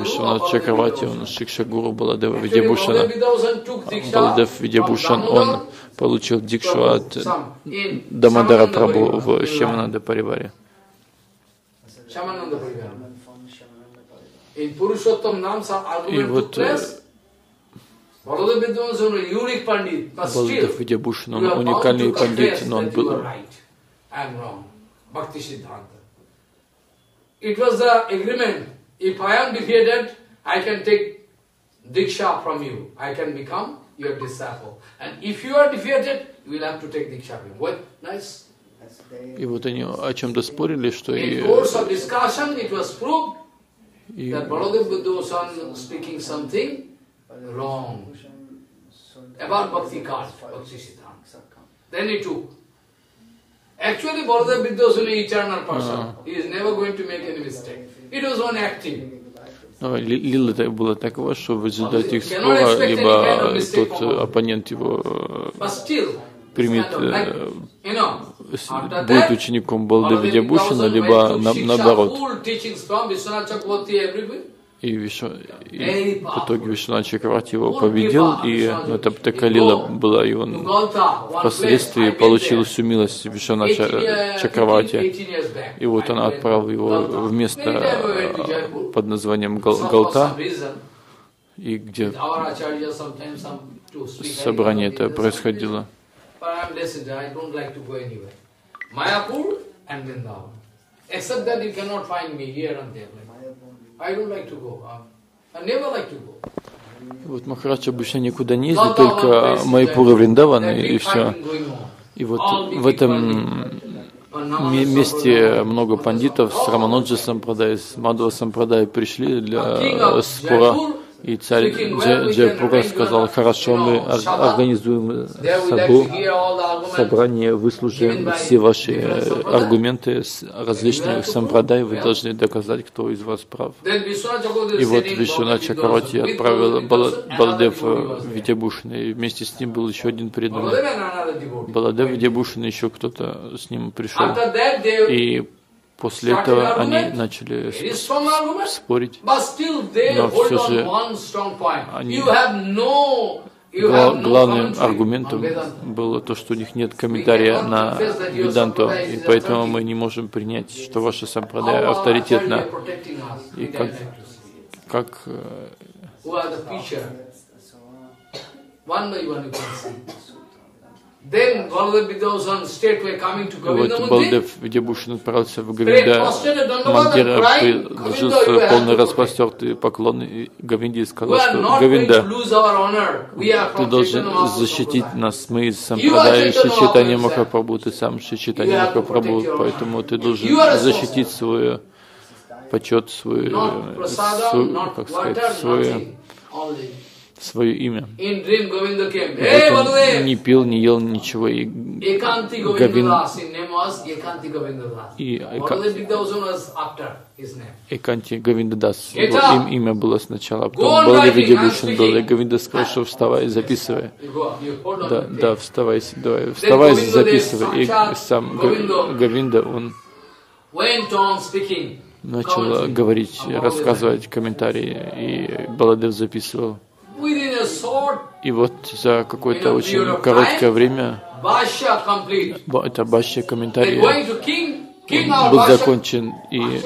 Вишванат Чакравати, он Шикша Гуру Баладева Видябушана. Баладев Видябушан, он получил дикшу от Дамадара Прабу в Шамананда Париваре. И вот Баладев Видябушан, он уникальный пандит, но он был It was the agreement. If I am defeated, I can take Diksha from you. I can become your disciple. And if you are defeated, you will have to take Diksha from me. What? Nice. И вот они о чем-то спорили, что и... И... That Baladev Buddha speaking something wrong about Bhakti Card, Bhakti Siddhanta. Then he took Actually, Baladev Vidyasana is eternal person. He is never going to make any mistake. It was one acting. Лила была такова, что в результате их спора либо тот оппонент его примет, будет учеником Балдевидя Бушина, либо на, наоборот. И, Вишу, и в итоге Вишванат Чакравати его победил, и ну, это Птакалила была, и он впоследствии получил всю милость Вишванат Чакравати. И вот он отправил его в место под названием Галта, и где собрание это происходило. Except that you cannot find me here and there. Вот Махарадж обычно никуда не ездит, только Майпура Вриндаван и, и все. И вот в этом месте много пандитов с Раманоджи Сампрадай, с Мадхава Сампрадай пришли для спора и царь Джайпура сказал, хорошо, мы организуем собу, собрание, выслушаем все ваши э, аргументы с различных сампрадай, вы должны доказать, кто из вас прав. И вот Вишуна Чакарати отправил Баладев Витябушина, и вместе с ним был еще один преданный. Баладев Витябушин, еще кто-то с ним пришел. И После этого они начали спорить, но все же они главным аргументом было то, что у них нет комментария на Веданту, и поэтому мы не можем принять, что ваша сампрадая авторитетна. И как, как вот. Балдев Видябушин отправился в Говинда Мандира, приложил свой полный распростертый поклон и Говинде и сказал, что are ты должен защитить нас, мы из Сампрадай Шичитани Махапрабху, ты сам Шичитани Махапрабху, поэтому ты должен защитить свою почет, not как сказать, свое. Свое имя. Baludev! не пил, не ел ничего, и Das. И. Эканти up! им, имя было сначала, потом был I'm был, и сказал, что вставай, записывай. Да, да, вставай, давай, вставай, записывай. И сам Govinda. Га- Говинда, он начал говорить, рассказывать комментарии, и Баладев записывал. И вот за какое-то очень короткое время это They're комментарий был закончен, и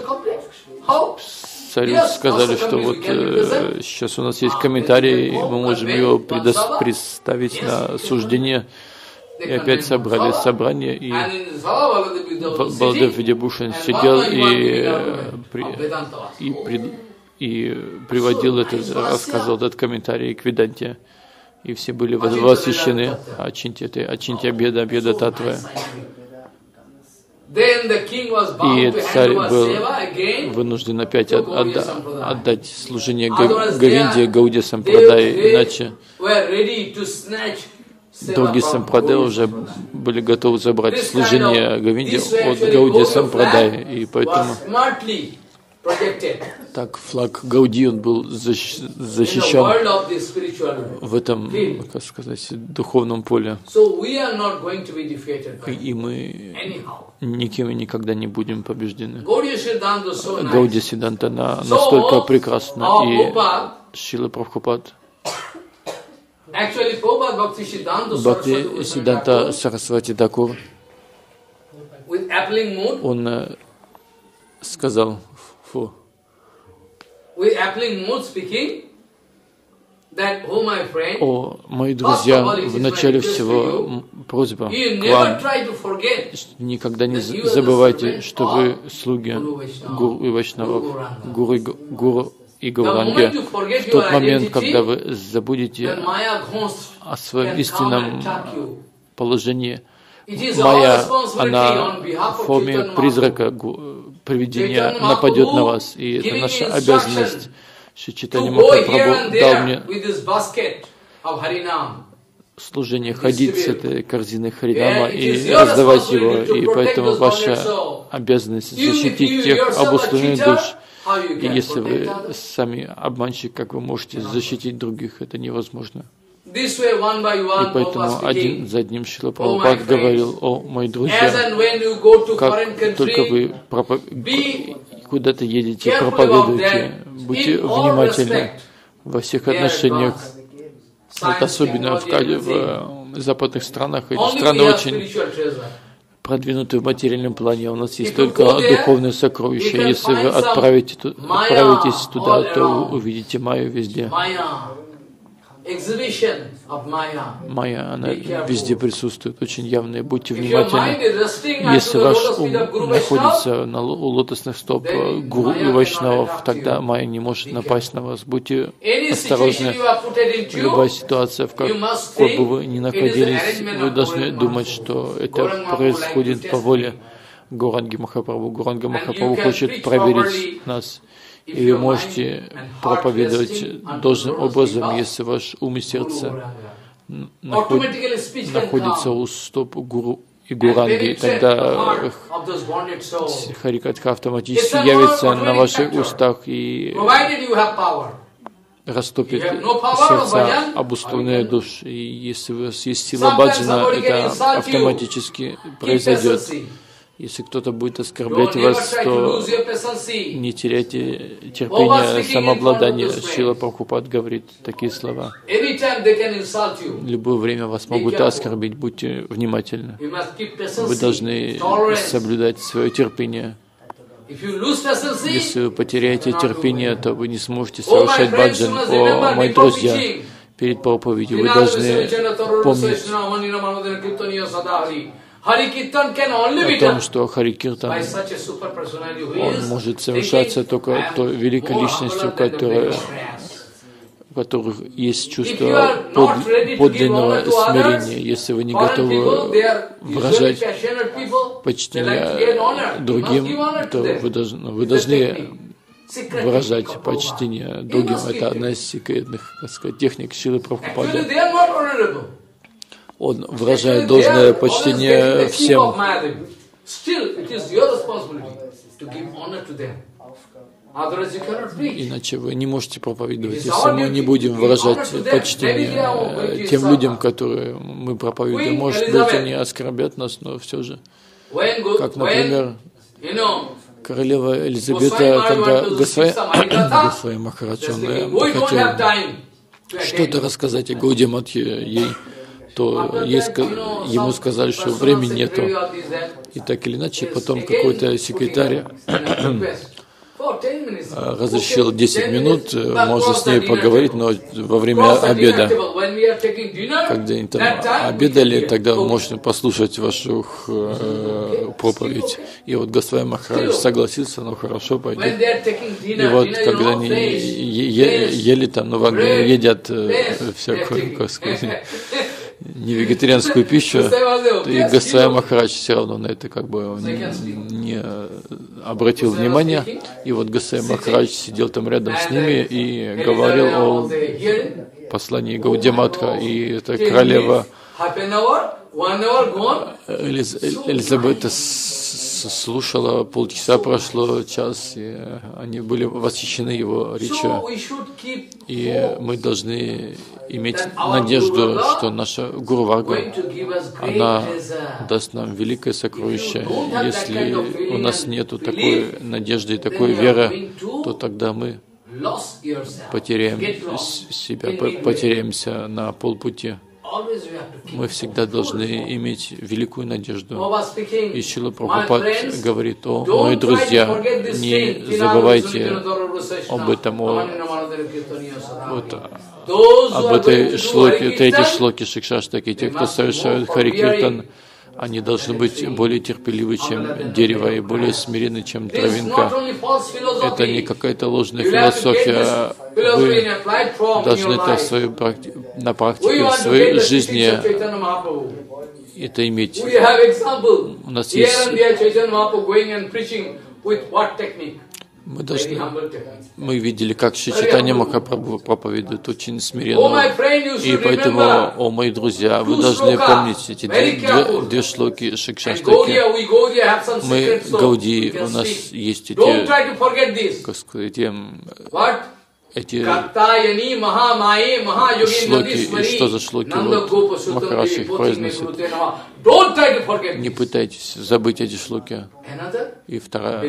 царю сказали, что вот э, сейчас у нас есть Ah, комментарий, и мы можем его представить на суждение. И опять собрали собрание, и Балдев Видябушин сидел и, э, и, пред- и приводил это, рассказывал этот комментарий к Веданте. И все были Ачинтя восхищены Веданта. Ачинти, это Ачинтя Беда, Беда Татва. Then the king was bound И царь был вынужден опять от- отда- отдать служение Говинде, Гауде Сампрадай, иначе другие Сампрадай уже были готовы забрать служение Говинде от Gaudiya Сампрадай. И поэтому так флаг Гауди он был защищен в этом, как сказать, духовном поле. И мы никем и никогда не будем побеждены. Гауди Сиданта на- So, настолько прекрасна, и Шила Прабхупад, Бхакти Сиданта Сарасвати Дакур, он э, сказал, friend, о, мои друзья, в начале всего просьба к вам, никогда не забывайте, что вы слуги Гуру и Вайшнавов, Гуру, и Гуру и forget В тот момент, когда вы забудете о своем истинном положении, Майя, она в форме призрака Chaitanya нападет на вас. И это наша обязанность. Шри and Махапрабху дал мне служение ходить с этой корзиной Харинама и раздавать его. И поэтому ваша обязанность защитить тех обусловленных душ. И если вы сами обманщик, как вы можете защитить других, это невозможно. И поэтому один за одним Шила my Прабхупад говорил, о, мои друзья, как только вы пропо- куда-то едете, проповедуете, будьте внимательны во всех отношениях, вот особенно в, в западных странах. Эти страны очень продвинуты в материальном плане. У нас есть только сокровища. can Если вы отправите отправитесь туда, то увидите Майю везде. Maya, exhibition of Maya. Майя, она везде присутствует, очень явная. Будьте внимательны. Если ваш ум находится на у лотосных стоп э, гуру и вайшнавов, тогда. Майя не может напасть на вас. Будьте осторожны. Любая ситуация, в какой бы вы ни находились, вы должны думать, что это происходит по воле me. Горанги Махапрабху. Горанга you Махапрабху хочет проверить нас. И вы можете проповедовать должным образом, если ваш ум и сердце наход- находится у стоп гуру и гуранги, тогда Харикатха автоматически явится на ваших устах и растопит сердца обусловленные or you can- душ. И если у вас есть сила баджана, это автоматически произойдет. Если кто-то будет оскорблять вас, то не теряйте терпения, самообладания. Шила friends. Прабхупад говорит такие слова. Любое время вас могут оскорбить, будьте внимательны. Вы должны соблюдать свое терпение. Если вы потеряете терпение, то вы не сможете совершать баджан. О, мои друзья, перед проповедью вы должны помнить о том, что Харикиртан, он может совершаться только той великой личностью, которая у которых есть чувство под, подлинного смирения. Если вы не готовы выражать почтение другим, то вы должны, вы должны выражать почтение другим. Это одна из секретных, так сказать, техник Шилы Прабхупады. Он выражает должное почтение всем. Иначе вы не можете проповедовать. Если мы не будем выражать почтение тем людям, которые мы проповедуем, может быть, они оскорбят нас, но все же. Как, например, королева Елизавета, когда Госвай, Махарадж, он хотел что-то рассказать о Гауди Матхе ей, то ей, ему сказали, что времени нету. И так или иначе, потом какой-то секретарь а, разрешил 10 минут, э, можно с ней поговорить, но во время обеда, когда они там обедали, тогда можно послушать вашу э, проповедь. И вот Госвай Махарадж согласился, ну хорошо, пойдет. И вот когда они ели там, ну, едят э, всякую, как сказать, не вегетарианскую пищу, и Госвай Махарадж все равно на это как бы не обратил внимания. И вот Госвай Махарадж сидел там рядом с ними и говорил о послании Гаудиматха, и эта королева Элиз, Элизабета слушала, полчаса прошло, час, и они были восхищены его речью. И мы должны иметь надежду, что наша Гуру Варга, она даст нам великое сокровище. Если у нас нет такой надежды и такой веры, то тогда мы потеряем себя, потеряемся на полпути. Мы всегда должны иметь великую надежду. И Шила Прабхупад говорит, о, мои друзья, не забывайте об этом, о, вот, об этой шлоке, третьей шлоке Шикшаштаки, те, кто совершают Харикиртан, они должны быть более терпеливы, чем дерево, и более смирены, чем травинка. Это не какая-то ложная философия. Вы должны это в своей практи... на практике, в своей жизни это иметь. У нас есть мы должны, мы видели, как Шичитания Махапрабху проповедует очень смиренно. И поэтому, о мои друзья, вы должны помнить эти две, две, две шлоки Шикшаштаки. Мы Гауди, у нас есть эти, как сказать, эти шлоки, что за шлоки вот Махараш их произносит. Не пытайтесь забыть эти шлоки. И вторая.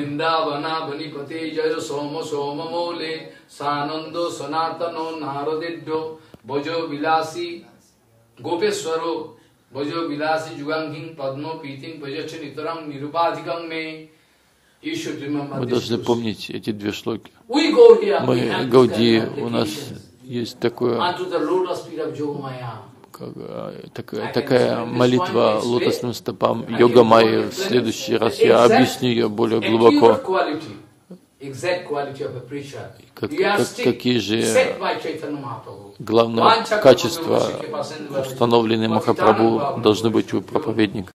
Гопесваро Божо Виласи Джугангин Падмо Питин Божача Нитарам Нирупадикам Ме мы должны помнить эти две шлоки. Мы Гауди, у нас есть такое, как, такая, такая молитва лотосным стопам йога майи. В следующий раз я объясню ее более глубоко. Как, как, какие же главные качества, установленные Махапрабху, должны быть у проповедника.